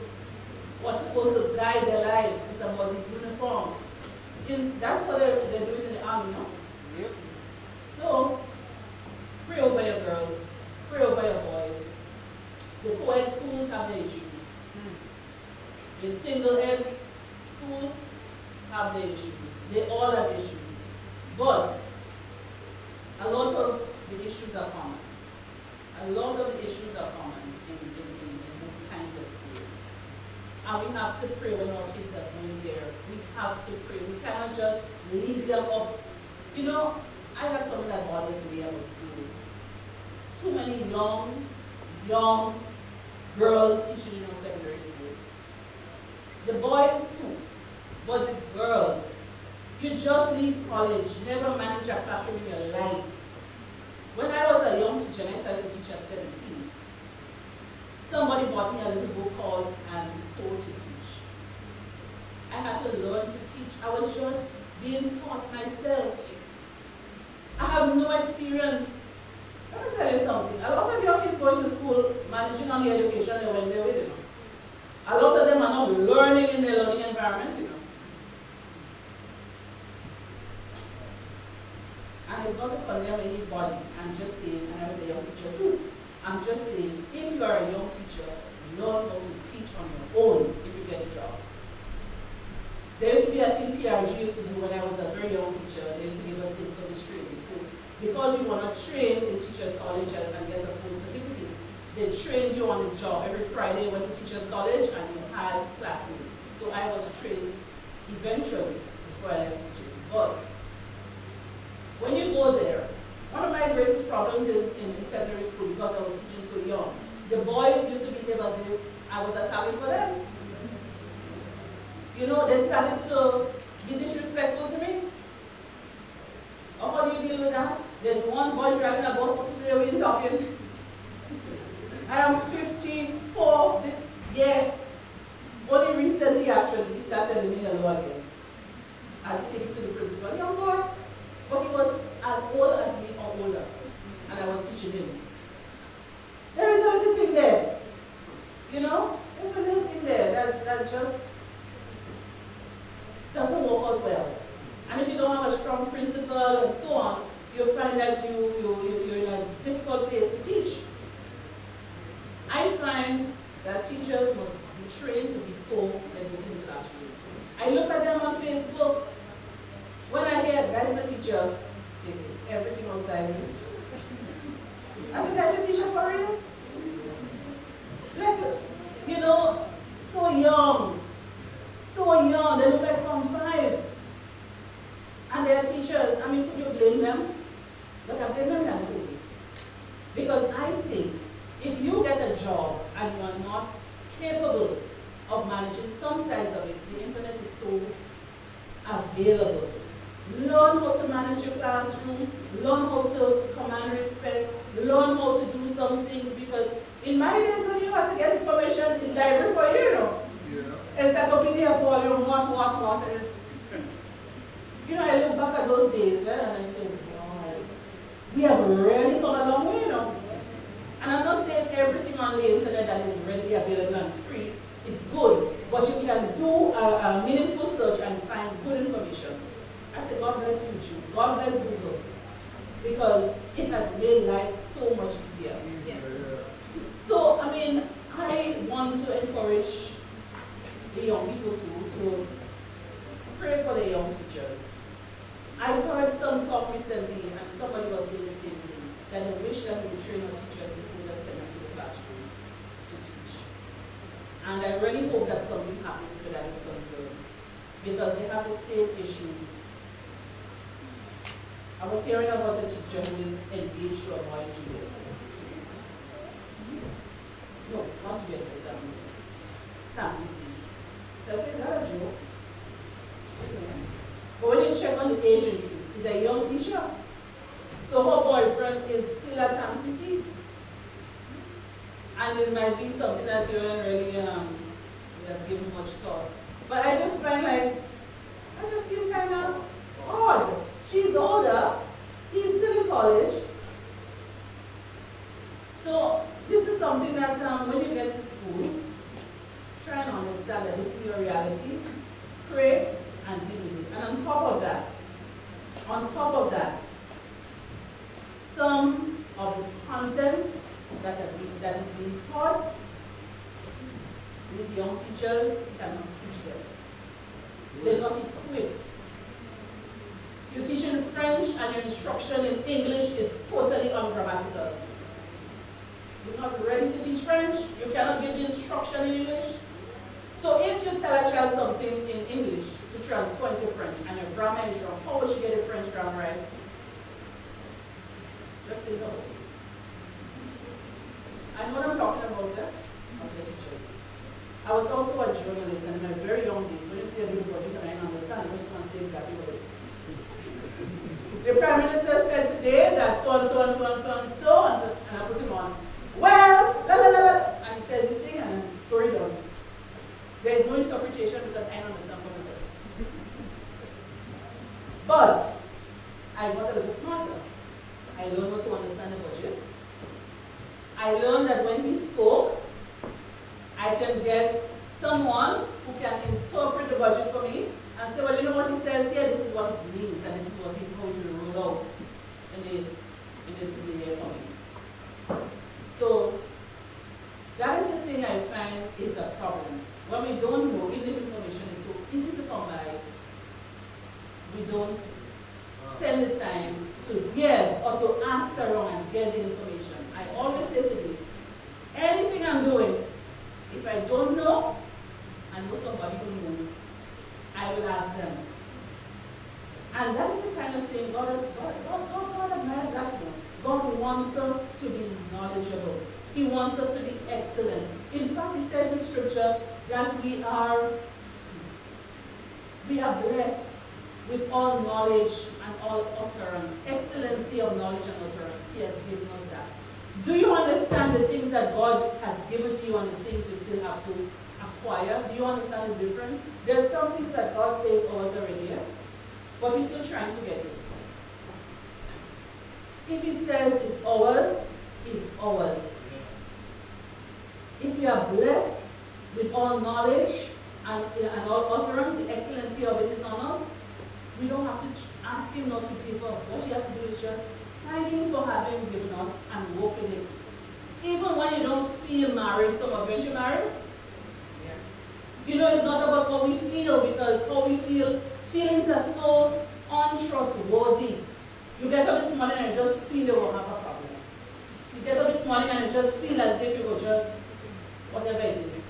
what's supposed to guide their lives. It's about the uniform. In, that's how they, they do it in the army, no? Yep. So, pray over your girls, pray over your boys. The co-ed schools have their issues. Hmm. The single ed schools have their issues. They all have issues. But a lot of the issues are common. A lot of the issues are common in, in, in, in those kinds of schools. And we have to pray when our kids are going there. We have to pray. We cannot just leave them up. You know, I have something that bothers me about school. Too many young, young girls teaching in our secondary schools. The boys too, but the girls. You just leave college, never manage a classroom in your life. When I was a young teacher I started to teach at 17, somebody bought me a little book called um, And So to Teach. I had to learn to teach. I was just being taught myself. I have no experience. Let me tell you something. A lot of young kids going to school managing on the education they went there with, know. A lot of them are not learning in their learning environment, you know. And it's not to condemn anybody. I'm just saying, and I was a young teacher too. I'm just saying, if you are a young teacher, learn how to teach on your own if you get a job. There used to be a thing PRG used to do when I was a very young teacher. They used to give us in-service training. So because you want to train in teachers college and, and get a full certificate, they trained you on the job. Every Friday you went to teachers college and you had classes. So I was trained eventually before I left teaching. But when you go there, one of my greatest problems in, in, in secondary school, because I was teaching so young, the boys used to behave as if I was a target for them. You know, they started to be disrespectful to me. Or how do you deal with that? There's one boy driving a bus up to the talking. I am 15, 4 this year. Only recently, actually, he started telling me hello again. I take it to the principal. Young boy, some of the content that, are being, that is being taught, these young teachers cannot teach them. They're not equipped. You're teaching French and your instruction in English is totally ungrammatical. You're not ready to teach French, you cannot give the instruction in English. So if you tell a child something in English to transfer into French and your grammar is wrong, how would you get the French grammar right? Just of it. I know what I'm talking about, eh? I was a teacher. I was also a journalist, and in my very young days, when you see a new and I understand, want to say exactly what it's The Prime Minister said today that so and so and so and so and so, and, so, and I put him on. Well, la la la la, and he says his thing, and story done. There is no interpretation because I don't understand for myself. But I got a little smarter. I learned how to understand the budget. I learned that when he spoke, I can get someone who can interpret the budget for me and say, well, you know what he says here, this is what it means, and this is what he told you to roll out in the, in the, in the coming. So, that is the thing I find is a problem. When we don't know, even information is so easy to come by, we don't spend the time to yes or to ask around and get the information. I always say to you, anything I'm doing, if I don't know, I know somebody who knows. I will ask them. And that is the kind of thing God has God, God, God, God admires that one. God wants us to be knowledgeable. He wants us to be excellent. In fact, he says in scripture that we are we are blessed with all knowledge and all utterance, excellency of knowledge and utterance. He has given us that. Do you understand the things that God has given to you and the things you still have to acquire? Do you understand the difference? There are some things that God says oh, ours are already here, but we're still trying to get it. If He says it's ours, it's ours. If we are blessed with all knowledge and, and all utterance, the excellency of it is on us, we don't have to ask Him not to give us. What you have to do is just thank Him for having given us and walk with it. Even when you don't feel married, some of you married. Yeah. You know, it's not about what we feel because what we feel, feelings are so untrustworthy. You get up this morning and you just feel you will have a problem. You get up this morning and you just feel as if you will just, whatever it is.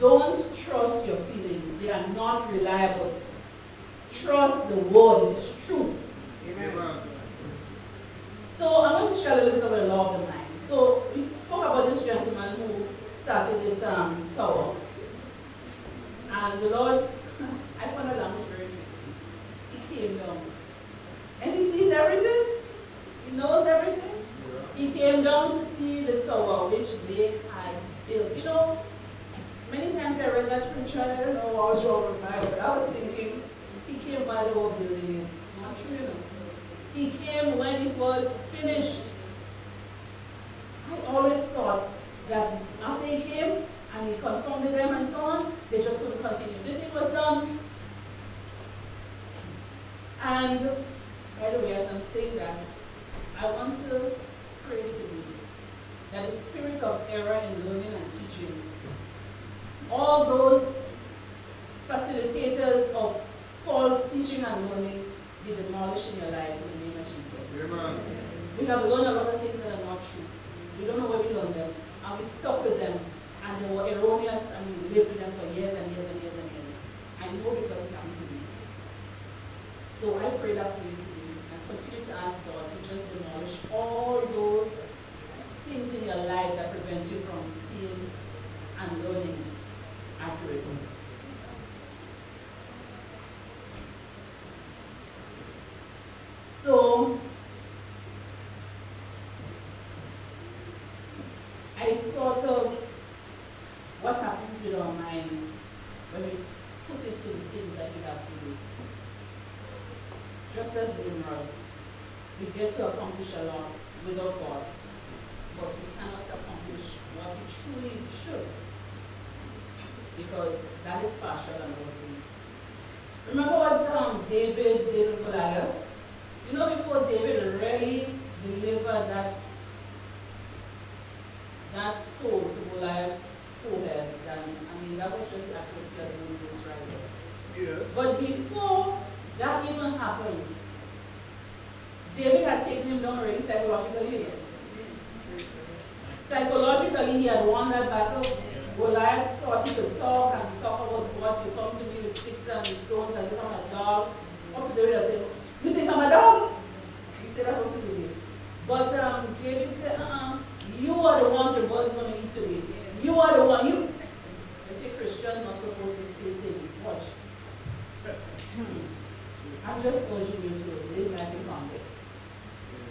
Don't trust your feelings. They are not reliable. Trust the word. It is true. Amen. So I want to share a little bit about the law of the mind. So we spoke about this gentleman who started this um, tower. And the Lord, I found the language very interesting. He came down. And he sees everything. He knows everything. He came down to see the tower which they had built. You know, many times I read that scripture, I don't know what was wrong with my but I was thinking, came by the whole building. Not true enough. He came when it was finished. I always thought that after he came and he confirmed with them and so on, they just couldn't continue. The thing was done. And by the way, as I'm saying that, I want to pray to you that the spirit of error in learning and teaching, all those facilitators of false teaching and learning, be demolished in your lives in the name of Jesus. Amen. We have learned a lot of things that are not true. We don't know where we learned them, and we stuck with them, and they were erroneous, and we lived with them for years and years and years and years. I know because it happened to me. So I pray that for you today, and continue to ask God to just demolish all those things in your life that prevent you from seeing and learning accurately. So, I thought of what happens with our minds when we put it to the things that we have to do. Just as Nimrod, we get to accomplish a lot without God, but we cannot accomplish what we truly should. Because that is partial and also. Remember what um, David did with Goliath? You know, before David really delivered that that stone to Goliath's forehead, then I mean that was just the atmosphere in the right there. Yes. But before that even happened, David had taken him down already psychologically. Psychologically, he had won that battle. Goliath thought he could talk and talk about what you come to me with sticks and stones as if I'm a dog. What to David I said, You think I'm a dog? You say that's what to David. But um, David said, uh-uh, you are the ones the boy's going to eat today. You are the one. You. They say Christians not supposed to say things. Watch. Hmm. I'm just urging you to live life in context.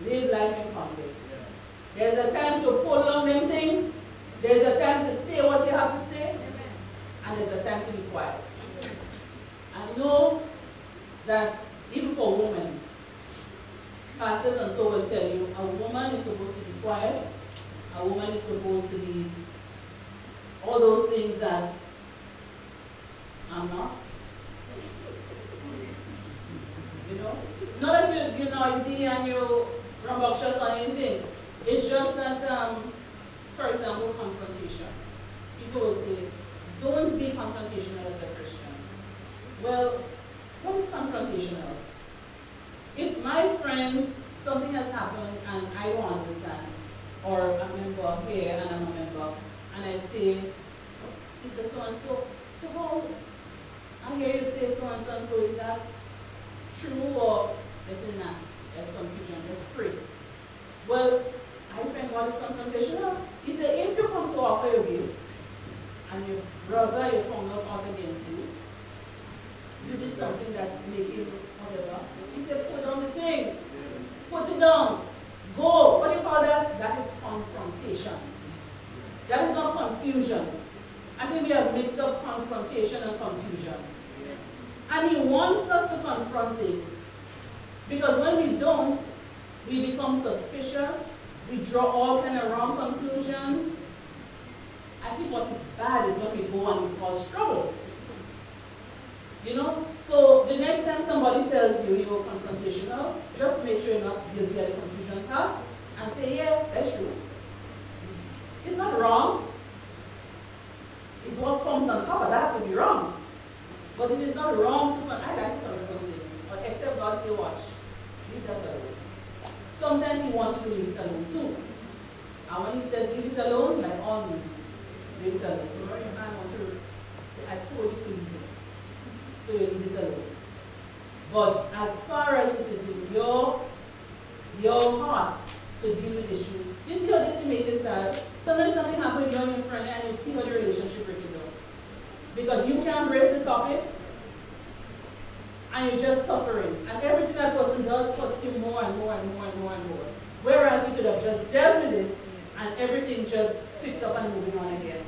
Live life in context. There's a time to pull on them thing. There's a time to say what you have to say. And there's a time to be quiet. I know that even for women, pastors and so will tell you, a woman is supposed to be quiet. A woman is supposed to be all those things that I'm not. You know? Not that you, you're noisy and you're rambunctious or anything. It's just that, um, for example, confrontation. People will say, don't be confrontational as a Christian. Well, what is confrontational? If my friend, something has happened and I don't understand, or a member here and I'm a member, and I say, Sister so and so, so how, I hear you say so and so and so, is that true or is it not? There's confusion, let's pray. Well, I think God is confrontational. He said, if you come to offer your gift, and your brother, your found out against you, you did something that make him whatever. He said, put down the thing. Put it down. Go. What do you call that? That is confrontation. That is not confusion. I think we have mixed up confrontation and confusion. And he wants us to confront things. Because when we don't, we become suspicious, we draw all kind of wrong conclusions. I think what is bad is when we go and we cause trouble. You know? So the next time somebody tells you you're confrontational, just make sure you're not guilty of the confusion part and say, yeah, that's true. It's not wrong. It's what comes on top of that could be wrong. But it is not wrong to, I like to confront things, except God say, watch, leave that alone. Sometimes he wants you to leave it alone too. And when he says leave it alone, by all means, leave it alone. So when your man wants to say, I told you to leave it. So leave. But as far as it is in your your heart to deal with issues, you see how this can make you sad? Sometimes something happens with you and your friend and you see how the relationship breaking down. Because you can't raise the topic and you're just suffering. And everything that person does puts you more and more and more and more and more. Whereas you could have just dealt with it and everything just fixed up and moving on again.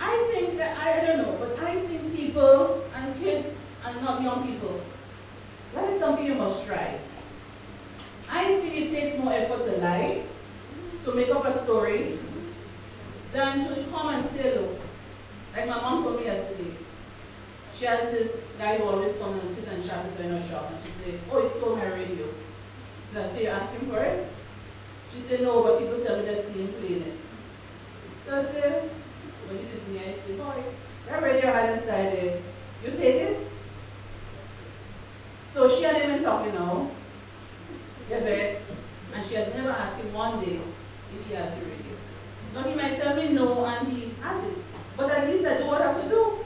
I think that, I don't know, but I think people and kids and not young people, that is something you must try. I think it takes more effort to lie, to make up a story, than to come and say, look, like my mom told me yesterday, she has this guy who always comes and sit and chat with her in her shop, and she said, oh, he stole my radio. So I said, you're asking for it? She said, no, but people tell me they see him playing it. So I said, when you listen I said, boy, that radio had inside there, you take it? So she and him been talking now, vets, and she has never asked him one day if he has the radio. Now he might tell me no, and he has it. But at least I do what I could do.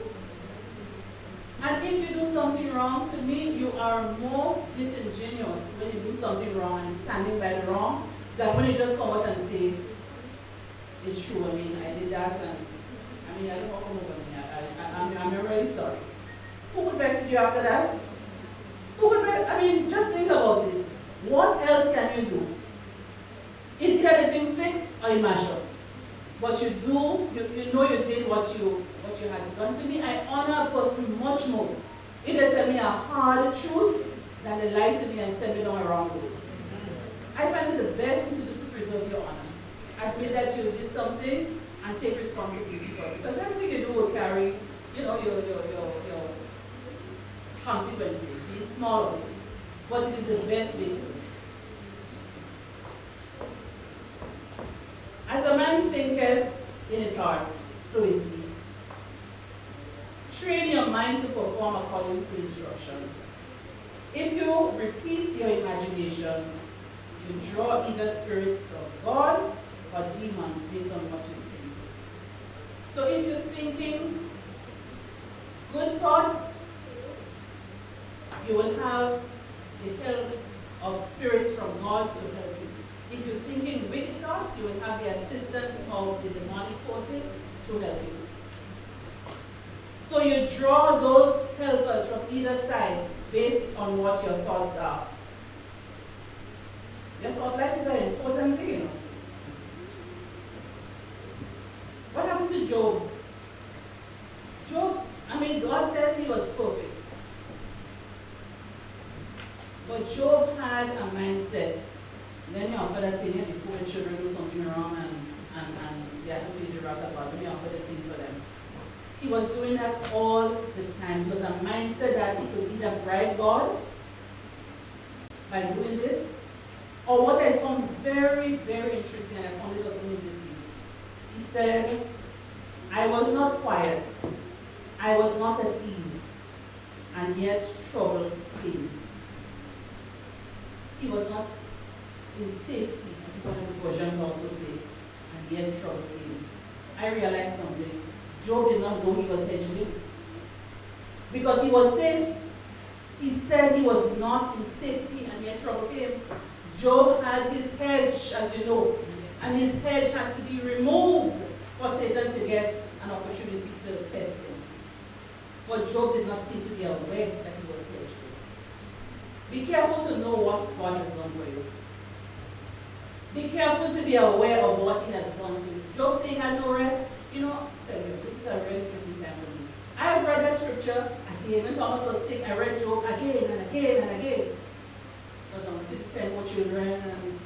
And if you do something wrong, to me, you are more disingenuous when you do something wrong and standing by the wrong than when you just come out and say, it's true, I mean, I did that, and I mean, I don't want to come over me. I, I, I'm, I'm really sorry. Who would message you after that? I mean, just think about it. What else can you do? Is either the thing fixed or you mash up. But you do, you, you know you did what you what you had to do. To me, I honor a person much more if they tell me a hard truth than they lie to me and send me down a wrong road. I find it's the best thing to do to preserve your honor. I Admit that you did something and take responsibility for it. Because everything you do will carry, you know, your, your, your consequences, be small or. But it is the best way to live. As a man thinketh in his heart, so is he. Train your mind to perform according to instruction. If you repeat your imagination, you draw either spirits of God or demons based on what you think. So if you're thinking good thoughts, you will have the help of spirits from God to help you. If you're thinking wicked thoughts, you will have the assistance of the demonic forces to help you. So you draw those helpers from either side based on what your thoughts are. Your thought life is an important thing, you know. What happened to Job? Job, I mean, God says he was perfect. But Job had a mindset. Let me offer that thing here before the children do something wrong and, and, and they have to face the of Let me offer this thing for them. He was doing that all the time. It was a mindset that he could either bribe God by doing this, or what I found very, very interesting, and I found it up this week. He said, I was not quiet, I was not at ease, and yet trouble came. He was not in safety, as one of the versions also say, and yet trouble came. I realized something. Job did not know he was hedging because he was safe. He said he was not in safety, and yet trouble came. Job had his hedge, as you know, and his hedge had to be removed for Satan to get an opportunity to test him. But Job did not seem to be aware that he was hedged. Be careful to know what God has done for you. Be careful to be aware of what he has done for you. Job saying had no rest. You know, tell you, this is a really interesting time for me. I have read that scripture again. When Thomas was sick, I read Job again and again and again. Because I'm 10 more children and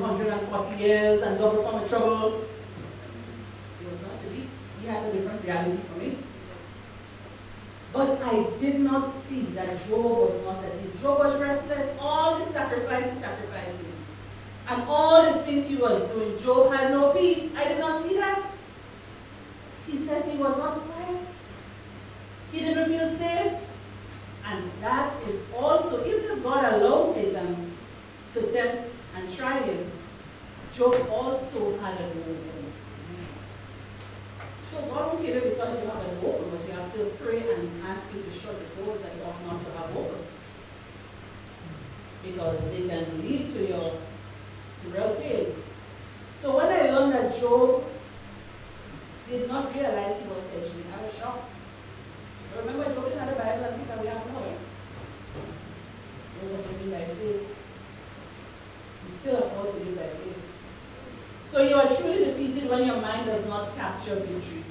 140 years and double from a trouble. It was not to be. He has a different reality for me. But I did not see that Job was not at ease. Job was restless. All the sacrifices, sacrificing. And all the things he was doing, Job had no peace. I did not see that. He says he was not quiet. He didn't feel safe. And that is also, even if God allows Satan to tempt and try him, Job also had a open. So God won't you because you have a door open, but you have to pray and ask him to shut the doors that you ought not to have open. Because they can lead to your real pain. So when I learned that Job did not realize he was hedging, I was shocked. Remember, Job have a Bible until that we have now. Job was by faith. You still afford to live by faith. So you are truly defeated when your mind does not capture victory.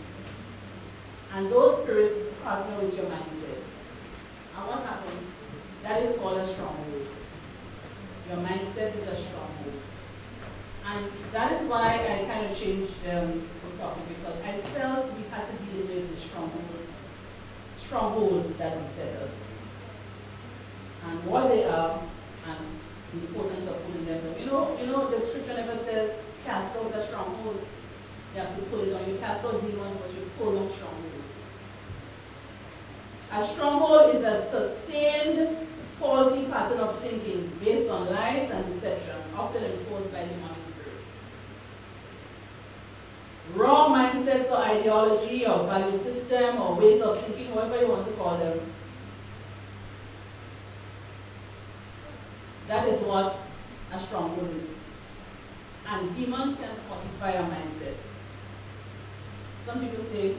And those spirits partner with your mindset. And what happens? That is called a stronghold. Your mindset is a stronghold. And that is why I kind of changed um, the topic because I felt we had to deal with the stronghold, strongholds that beset us. And what they are and the importance of putting them. You know, you know the scripture never says cast out the stronghold. You have to pull it down. You cast out demons, but you pull out strongholds. A stronghold is a sustained faulty pattern of thinking based on lies and deception, often enforced by demonic spirits. Raw mindsets or ideology or value system or ways of thinking, whatever you want to call them. That is what a stronghold is. And demons can fortify a mindset. Some people say,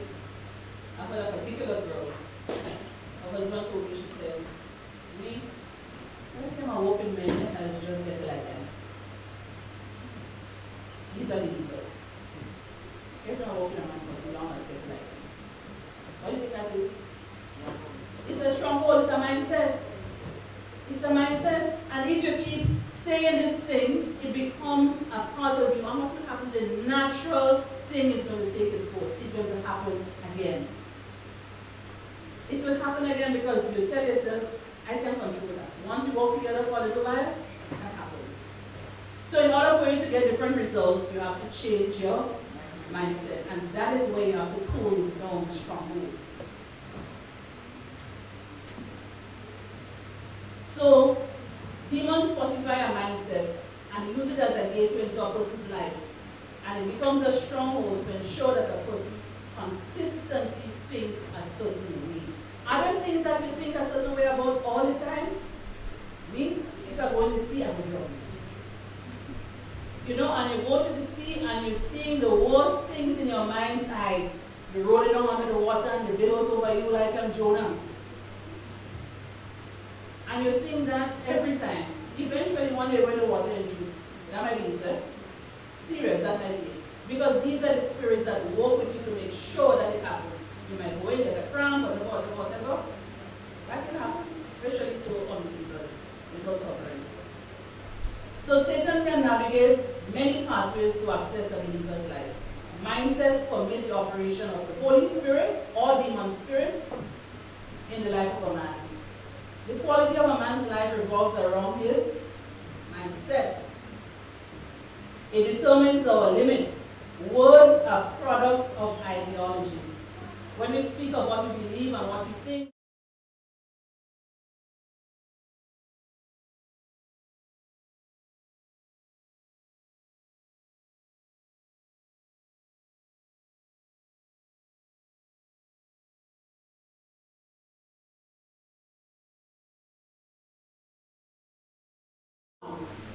I've got a particular girl. Her husband told me, she said, me, every time I walk in men, I just get like them. These are the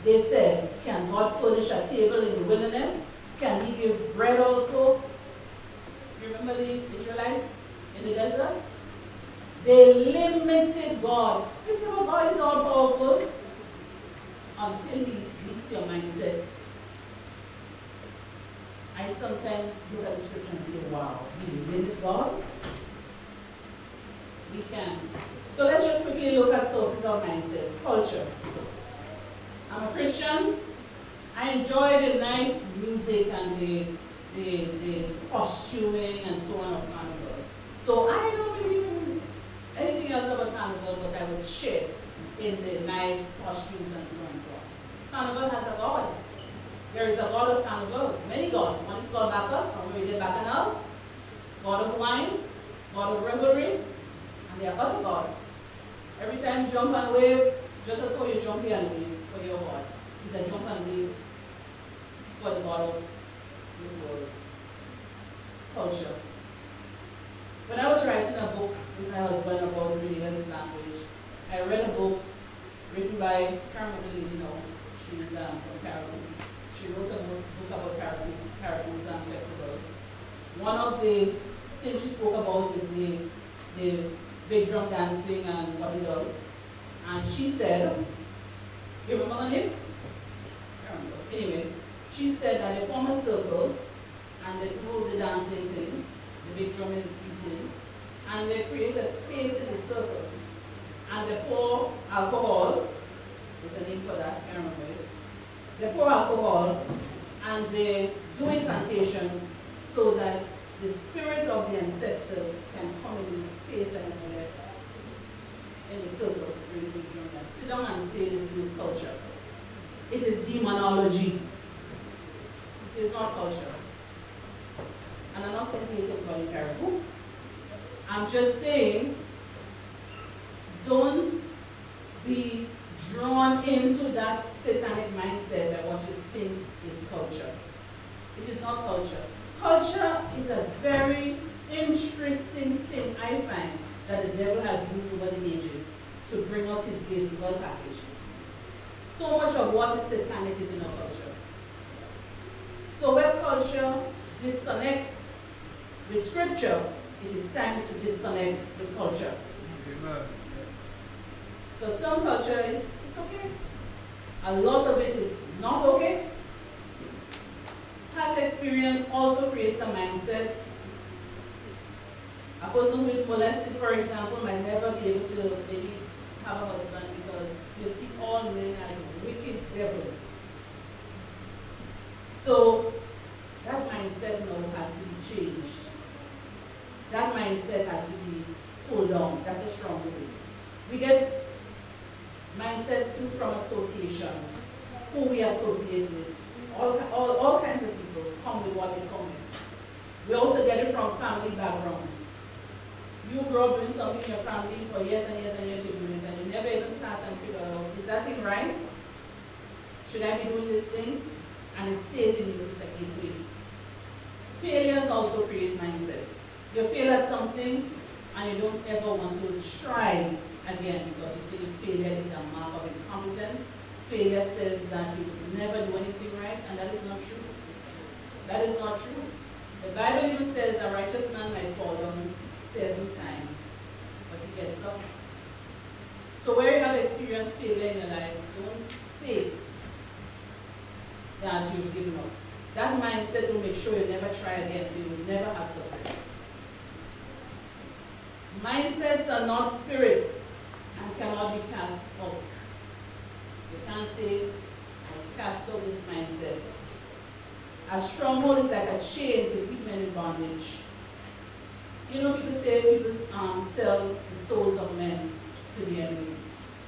they said, Can God furnish a table in the wilderness? Can He give bread also? Remember the Israelites in the desert? They limited God. They said, well, God is all powerful until He meets your mindset. I sometimes look at the scripture and say, wow, we limit God? We can. So let's just quickly look at sources of mindsets. Culture. I'm a Christian. I enjoy the nice music and the, the, the costuming and so on of carnival. So I don't believe in anything else about carnival, but I would share in the nice costumes and so on and so on. Carnival has a god. There is a god of carnival, many gods. One is called Bacchus, from where we get Bacchanal, god of wine, god of revelry, and there are other gods. Every time you jump and wave, just as how you jump here and wave for your God, is a jump and wave for the God of this world. Culture. When I was writing a book with my husband about religious language, I read a book written by Carmen you know, she's um, from Caribbean. She wrote a book, about Caribbean, Caribbean and festivals. One of the things she spoke about is the, the big drum dancing and what it does. And she said, you remember her name? Anyway, she said that they form a circle and they do the dancing thing. The drum is beating. And they create a space in the circle. And they pour alcohol. There's a name for that, I can't remember it. They pour alcohol and they do incantations so that the spirit of the ancestors can come in the space that is left in the circle Sit down and say this is culture. It is demonology. It is not culture. And I'm not saying hate anybody Carriacou. I'm just saying, don't be drawn into that satanic mindset that what you think is culture. It is not culture. Culture is a very interesting thing, I find, that the devil has used over the ages to bring us his gifts well packaged. So much of what is satanic is in our culture. So when culture disconnects with scripture, it is time to disconnect with culture. Amen. Because some culture is, is okay. A lot of it is not okay. Past experience also creates a mindset. A person who is molested, for example, might never be able to maybe have a husband because you see all men as wicked devils. So that mindset now has to be changed. That mindset has to be pulled down. That's a strong word. We get mindsets too from association, who we associate with. All, all, all kinds of people come with what they come with. We also get it from family backgrounds. You grow up doing something in your family for years and years and years you're doing it, and you never even sat and figure out, oh, is that thing right? Should I be doing this thing? And it stays in you, it's like a to Failures also create mindsets. You fail at something, and you don't ever want to try again because you think failure is a mark of incompetence. Failure says that you could never do anything right, and that is not true. That is not true. The Bible even says a righteous man might fall down seven times, but he gets up. So where you have experienced failure in your life, don't say that you've given up. That mindset will make sure you never try again, so you will never have success. Mindsets are not spirits and cannot be cast out. You can't say, I cast out this mindset. A stronghold is like a chain to keep men in bondage. You know, people say people um, sell the souls of men to the enemy.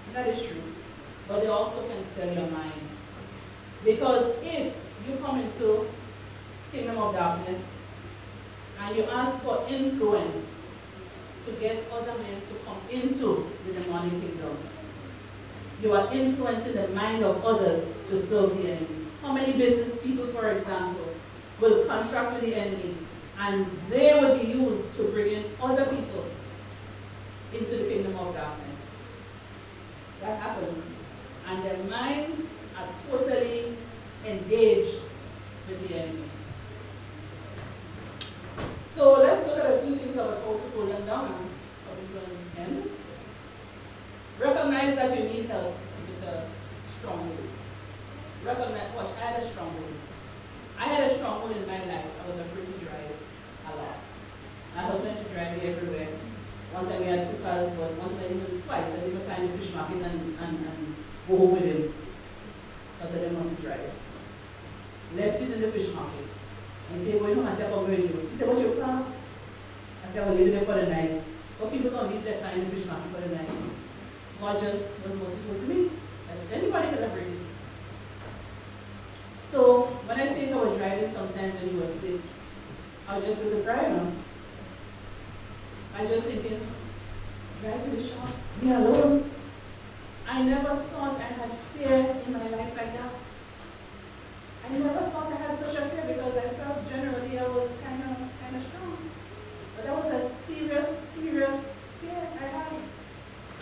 And that is true. But they also can sell your mind. Because if you come into the kingdom of darkness and you ask for influence to get other men to come into the demonic kingdom, you are influencing the mind of others to serve the enemy. How many business people, for example, will contract with the enemy and they will be used to bring in other people into the kingdom of darkness. That happens. And their minds are totally engaged with the enemy. So let's look at a few things about how to pull them down. Recognize that you need help with a stronghold. Recognize, watch, I had a stronghold. I had a stronghold in my life. I was afraid to. My husband to drive me everywhere. One time we had two cars, but one time even twice. I didn't find the fish market and, and, and go home with him. Because I didn't want to drive. Left it in the fish market. And he said, going home, I said, oh, where are you? He said, what's your car? I said, I will leave it for the night. But people don't leave their car in the fish market for the night. God just was merciful to me. And anybody could have bring it. So when I think I was driving sometimes when he was sick, I was just with the driver. I just thinking, drive to the shop, be alone. I never thought I had fear in my life like that. I never thought I had such a fear because I felt generally I was kind of kind of strong. But that was a serious, serious fear I had.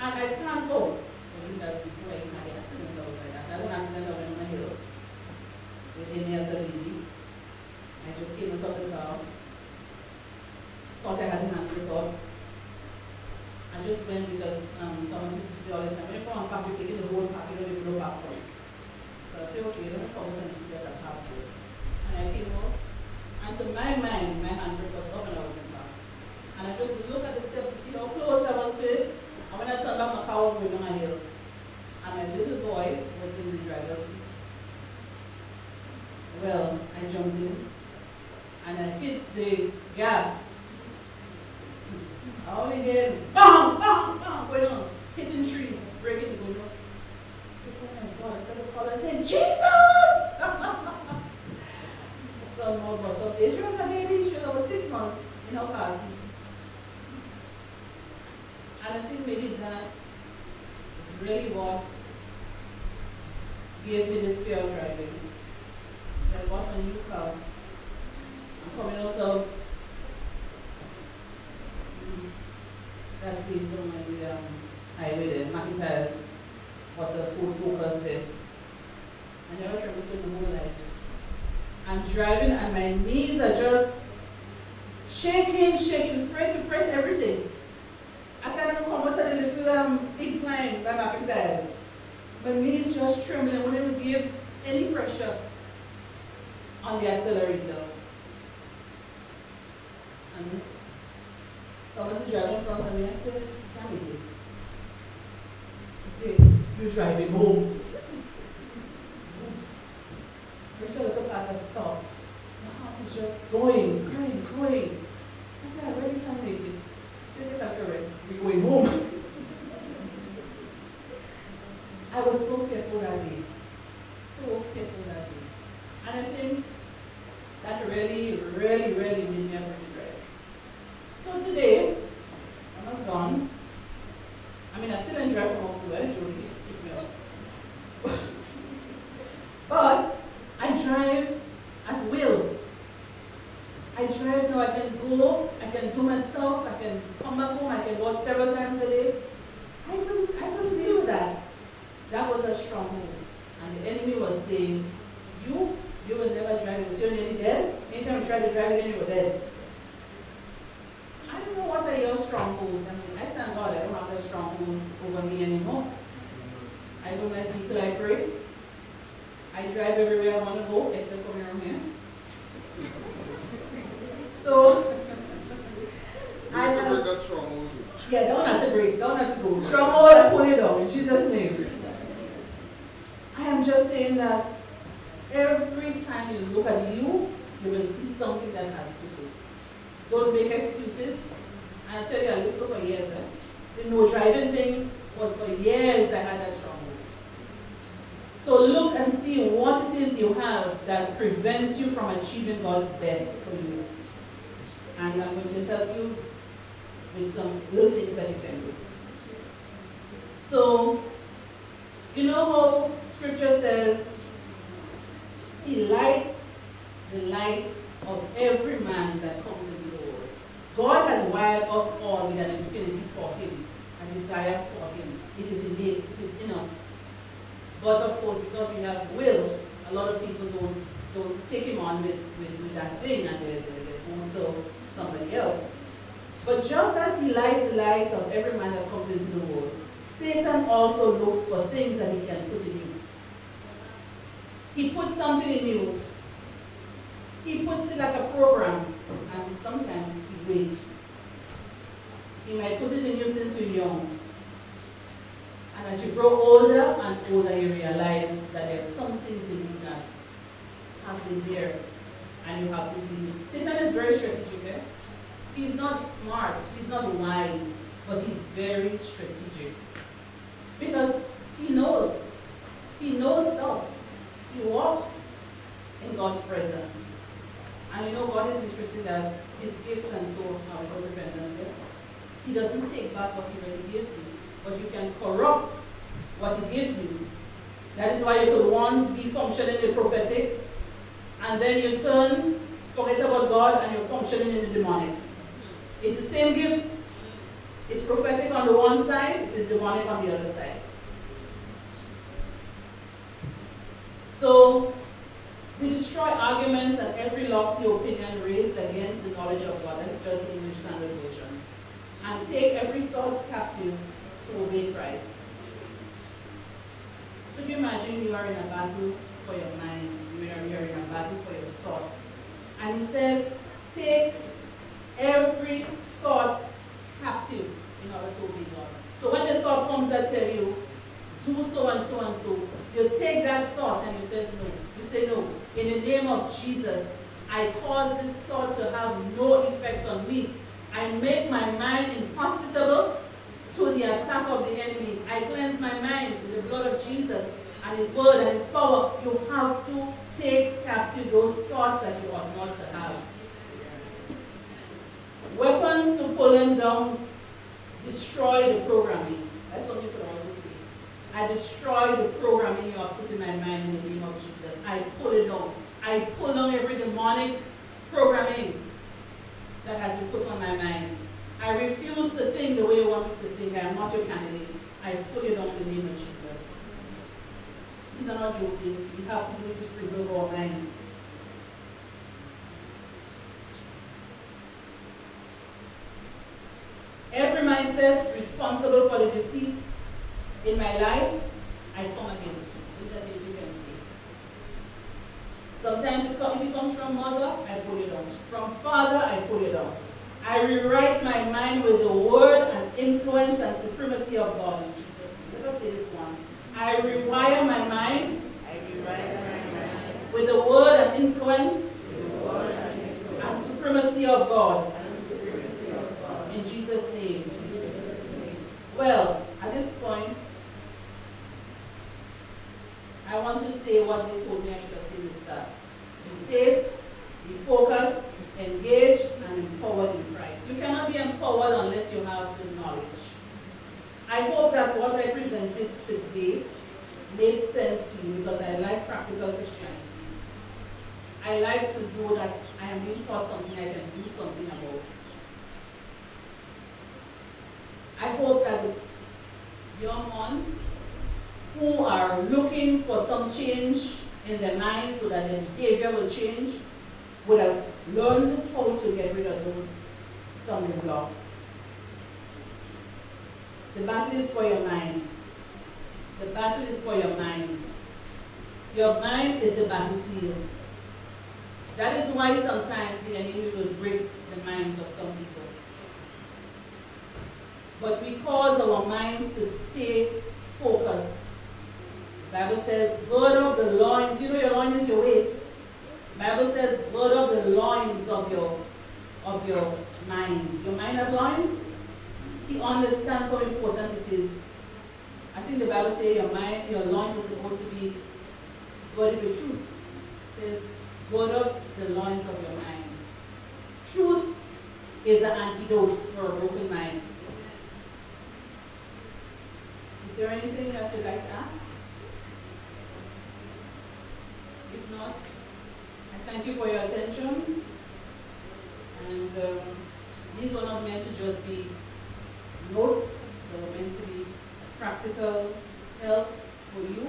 And I can't go. Well, that's before I had the accident, I was like that. I had an accident I went on my hill. With me as a baby. I just came out of the car. I am just saying that every time you look at you, you will see something that has to go. Don't make excuses. I tell you, I listened for years. Eh? The no driving thing was for years I had that stronghold. So look and see what it is you have that prevents you from achieving God's best for you. And I'm going to help you with some little things that you can do. So, you know how scripture says, He lights the light of every man that comes into the world. God has wired us all with an infinity for Him, a desire for Him. It is innate, it is in us. But of course, because we have will, a lot of people don't don't take him on with, with, with that thing and they, also somebody else. But just as he lights the light of every man that comes into the world, Satan also looks for things that he can put in. He puts something in you. He puts it like a program, and sometimes he waits. He might put it in you since you're young. And as you grow older and older, you realize that there's some things in you that have been there, and you have to be. Satan is very strategic. Eh? He's not smart, he's not wise, but he's very strategic. Because he knows. He knows stuff. He walked in God's presence. And you know, God is interested that his gifts and so for repentance. Yeah? He doesn't take back what he really gives you, but you can corrupt what he gives you. That is why you could once be functioning in prophetic, and then you turn, forget about God, and you're functioning in the demonic. It's the same gift. It's prophetic on the one side, it is demonic on the other side. So, we destroy arguments and every lofty opinion raised against the knowledge of God. That's just English Standard Version. And take every thought captive to obey Christ. Could you imagine you are in a battle for your mind? You are, you are in a battle for your thoughts. And he says, take every thought captive in order to obey God. So when the thought comes I tell you, do so and so and so, you take that thought and you say no. You say no. In the name of Jesus, I cause this thought to have no effect on me. I make my mind inhospitable to the attack of the enemy. I cleanse my mind with the blood of Jesus and his word and his power. You have to take captive those thoughts that you ought not to have. Weapons to pulling down, destroy the programming. That's what you. I destroy the programming you have put in my mind in the name of Jesus. I pull it down. I pull down every demonic programming that has been put on my mind. I refuse to think the way you want me to think. I am not your candidate. I pull it down in the name of Jesus. These are not jokings. We have to do it to preserve our minds. Every mindset responsible for the defeat in my life, I come against you. These are things you can see. Sometimes it come, if it comes from mother, I pull it down. From father, I pull it down. I rewrite my mind with the word and influence and supremacy of God in Jesus' name. Let us say this one. I rewire my mind. I rewire my mind. With the word and influence. With the word and supremacy of God. In Jesus' name. Well, at this point, I want to say what they told me I should have said at start. Be safe, be focused, engaged, and empowered in Christ. You cannot be empowered unless you have the knowledge. I hope that what I presented today made sense to you because I like practical Christianity. I like to know that I am being taught something I can do something about. I hope that your ones who are looking for some change in their minds so that their behavior will change would have learned how to get rid of those stumbling blocks. The battle is for your mind. The battle is for your mind. Your mind is the battlefield. That is why sometimes the enemy will break the minds of some people. But we cause our minds to stay focused. Bible says, gird up the loins. You know your loin is your waist. Bible says, gird up the loins of your of your mind. Your mind has loins? He understands how important it is. I think the Bible says your mind, your loins is supposed to be girded with truth. It says, gird up the loins of your mind. Truth is an antidote for a broken mind. Is there anything that you'd like to ask? If not, I thank you for your attention. And um, these were not meant to just be notes, they were meant to be practical help for you